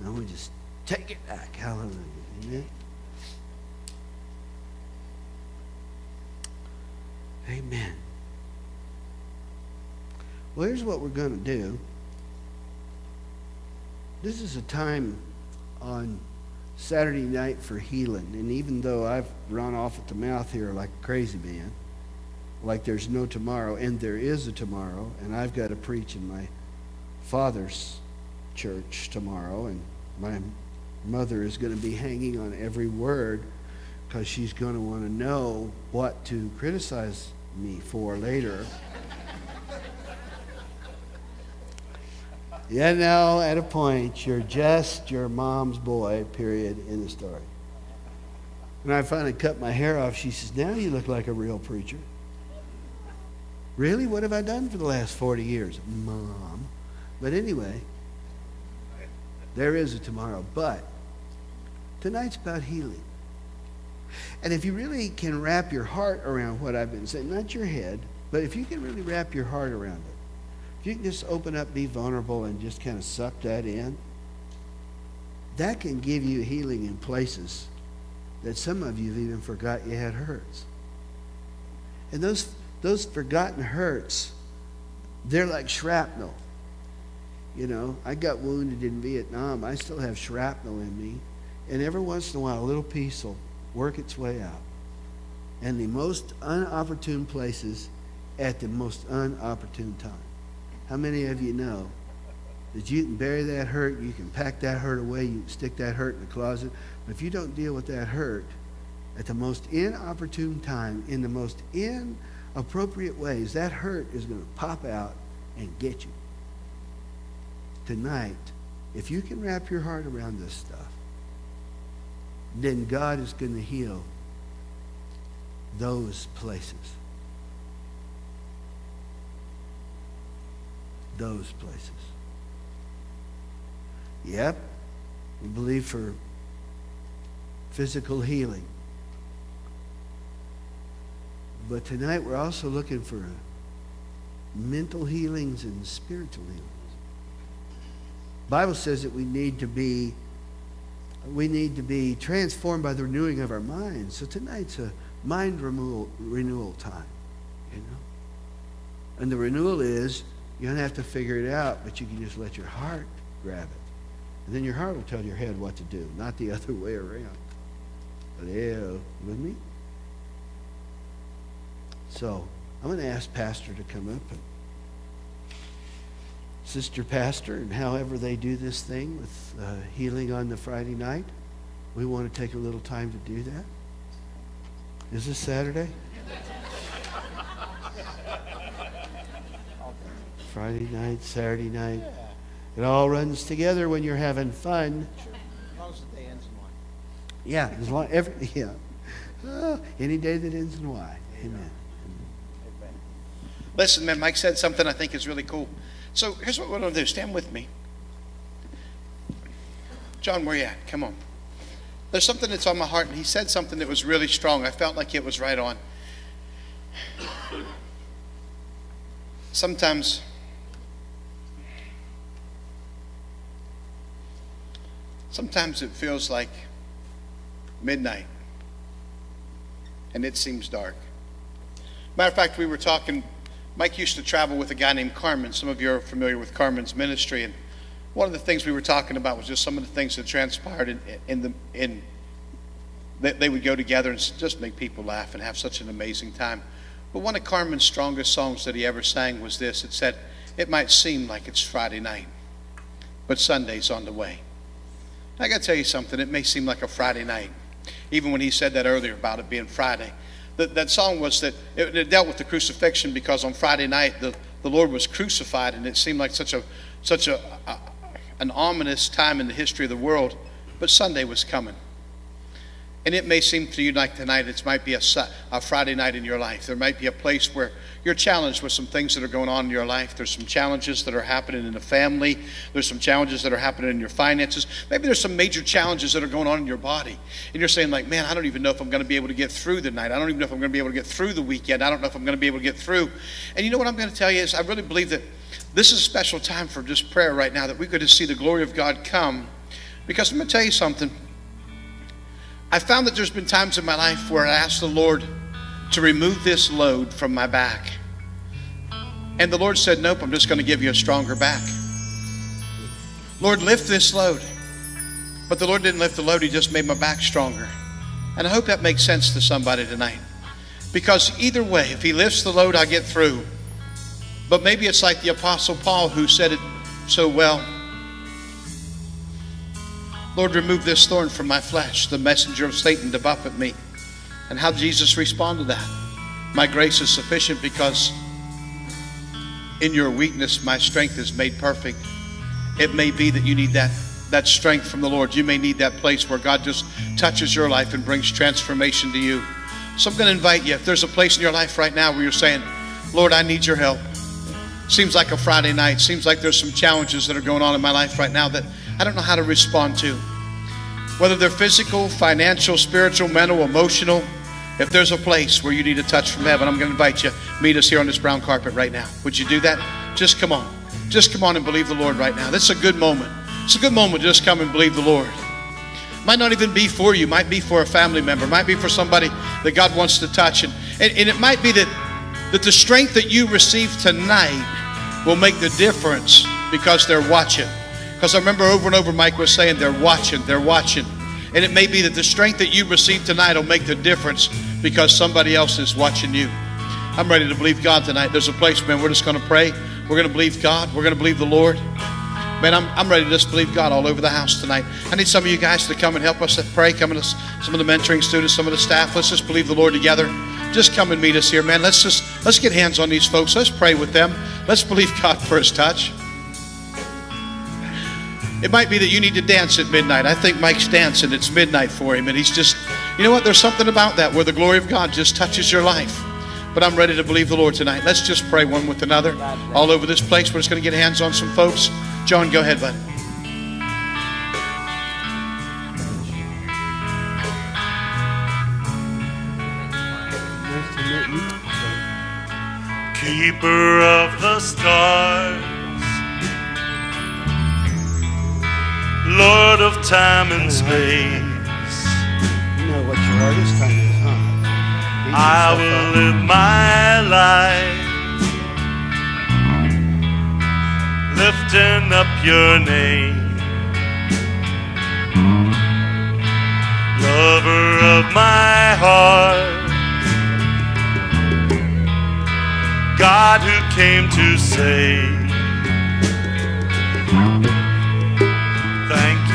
And we just take it back. Hallelujah. Amen? Amen. Well, here's what we're going to do. This is a time on Saturday night for healing. And even though I've run off at the mouth here like a crazy man, like there's no tomorrow, and there is a tomorrow, and I've got to preach in my father's church tomorrow, and my mother is going to be hanging on every word because she's going to want to know what to criticize me for later. Yeah, now at a point, you're just your mom's boy, period, in the story. When I finally cut my hair off, she says, Now you look like a real preacher. Really? What have I done for the last 40 years? Mom. But anyway, there is a tomorrow. But tonight's about healing. And if you really can wrap your heart around what I've been saying, not your head, but if you can really wrap your heart around it, if you can just open up, be vulnerable, and just kind of suck that in, that can give you healing in places that some of you have even forgot you had hurts. And those, those forgotten hurts, they're like shrapnel. You know, I got wounded in Vietnam. I still have shrapnel in me. And every once in a while, a little piece will work its way out. And the most unopportune places at the most unopportune time. How many of you know that you can bury that hurt, you can pack that hurt away, you can stick that hurt in the closet, but if you don't deal with that hurt at the most inopportune time, in the most inappropriate ways, that hurt is going to pop out and get you. Tonight, if you can wrap your heart around this stuff, then God is going to heal those places. Those places. Yep, we believe for physical healing. But tonight we're also looking for mental healings and spiritual healings. Bible says that we need to be we need to be transformed by the renewing of our minds. So tonight's a mind renewal, renewal time, you know. And the renewal is you don't have to figure it out, but you can just let your heart grab it. And then your heart will tell your head what to do, not the other way around. Hello, with me? So I'm going to ask Pastor to come up and Sister Pastor, and however they do this thing with uh, healing on the Friday night. We want to take a little time to do that. Is this Saturday? Friday night, Saturday night. It all runs together when you're having fun. Yeah, as long every yeah. Uh, any day that ends in Y. Amen. Listen, man, Mike said something I think is really cool. So here's what we're going to do. Stand with me. John, where you at? Come on. There's something that's on my heart, and he said something that was really strong. I felt like it was right on. Sometimes sometimes it feels like midnight and it seems dark. Matter of fact, we were talking Mike used to travel with a guy named Carman. Some of you are familiar with Carman's ministry, and one of the things we were talking about was just some of the things that transpired in, in the in that they would go together and just make people laugh and have such an amazing time. But one of Carman's strongest songs that he ever sang was this. It said, "It might seem like it's Friday night, but Sunday's on the way." I got to tell you something. It may seem like a Friday night, even when he said that earlier about it being Friday that, that song was that it, it, dealt with the crucifixion because on Friday night the, the Lord was crucified, and it seemed like such a such a, a an ominous time in the history of the world. But Sunday was coming, And it may seem to you like tonight it might be a, a Friday night in your life. There might be a place where you're challenged with some things that are going on in your life. There's some challenges that are happening in the family. There's some challenges that are happening in your finances. Maybe there's some major challenges that are going on in your body. And you're saying, like, man, I don't even know if I'm going to be able to get through the night. I don't even know if I'm going to be able to get through the weekend. I don't know if I'm going to be able to get through. And you know what I'm going to tell you is I really believe that this is a special time for just prayer right now, that we could just see the glory of God come. Because I'm going to tell you something. I found that there's been times in my life where I asked the Lord to remove this load from my back. And the Lord said, Nope, I'm just going to give you a stronger back. Lord, lift this load. But the Lord didn't lift the load, He just made my back stronger. And I hope that makes sense to somebody tonight. Because either way, if He lifts the load, I get through. But maybe it's like the Apostle Paul who said it so well. Lord, remove this thorn from my flesh, the messenger of Satan to buffet me. And how Jesus responded to that? My grace is sufficient because in your weakness my strength is made perfect. It may be that you need that that strength from the Lord. You may need that place where God just touches your life and brings transformation to you. So I'm going to invite you. If there's a place in your life right now where you're saying, Lord, I need your help. Seems like a Friday night. Seems like there's some challenges that are going on in my life right now that I don't know how to respond to. Whether they're physical, financial, spiritual, mental, emotional, if there's a place where you need a touch from heaven, I'm going to invite you. Meet us here on this brown carpet right now. Would you do that? Just come on. Just come on and believe the Lord right now. This is a good moment. It's a good moment to just come and believe the Lord. Might not even be for you, might be for a family member, might be for somebody that God wants to touch. And, and, and it might be that, that the strength that you receive tonight will make the difference because they're watching. Because I remember over and over, Mike was saying, they're watching, they're watching. And it may be that the strength that you receive tonight will make the difference because somebody else is watching you. I'm ready to believe God tonight. There's a place, man, we're just going to pray. We're going to believe God. We're going to believe the Lord. Man, I'm, I'm ready to just believe God all over the house tonight. I need some of you guys to come and help us pray. Come and some of the mentoring students, some of the staff. Let's just believe the Lord together. Just come and meet us here, man. Let's just let's get hands on these folks. Let's pray with them. Let's believe God for His touch. It might be that you need to dance at midnight. I think Mike's dancing. It's midnight for him, and he's just, you know what? There's something about that where the glory of God just touches your life. But I'm ready to believe the Lord tonight. Let's just pray one with another all over this place. We're just going to get hands on some folks. John, go ahead, bud. Keeper of the stars, Lord of time and space. You know what your time is, huh? I will live my life lifting up your name. Lover of my heart, God who came to save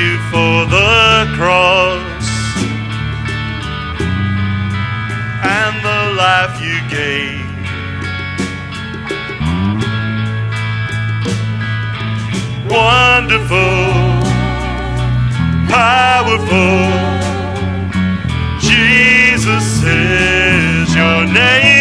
you for the cross and the life you gave. Wonderful, powerful, Jesus is your name.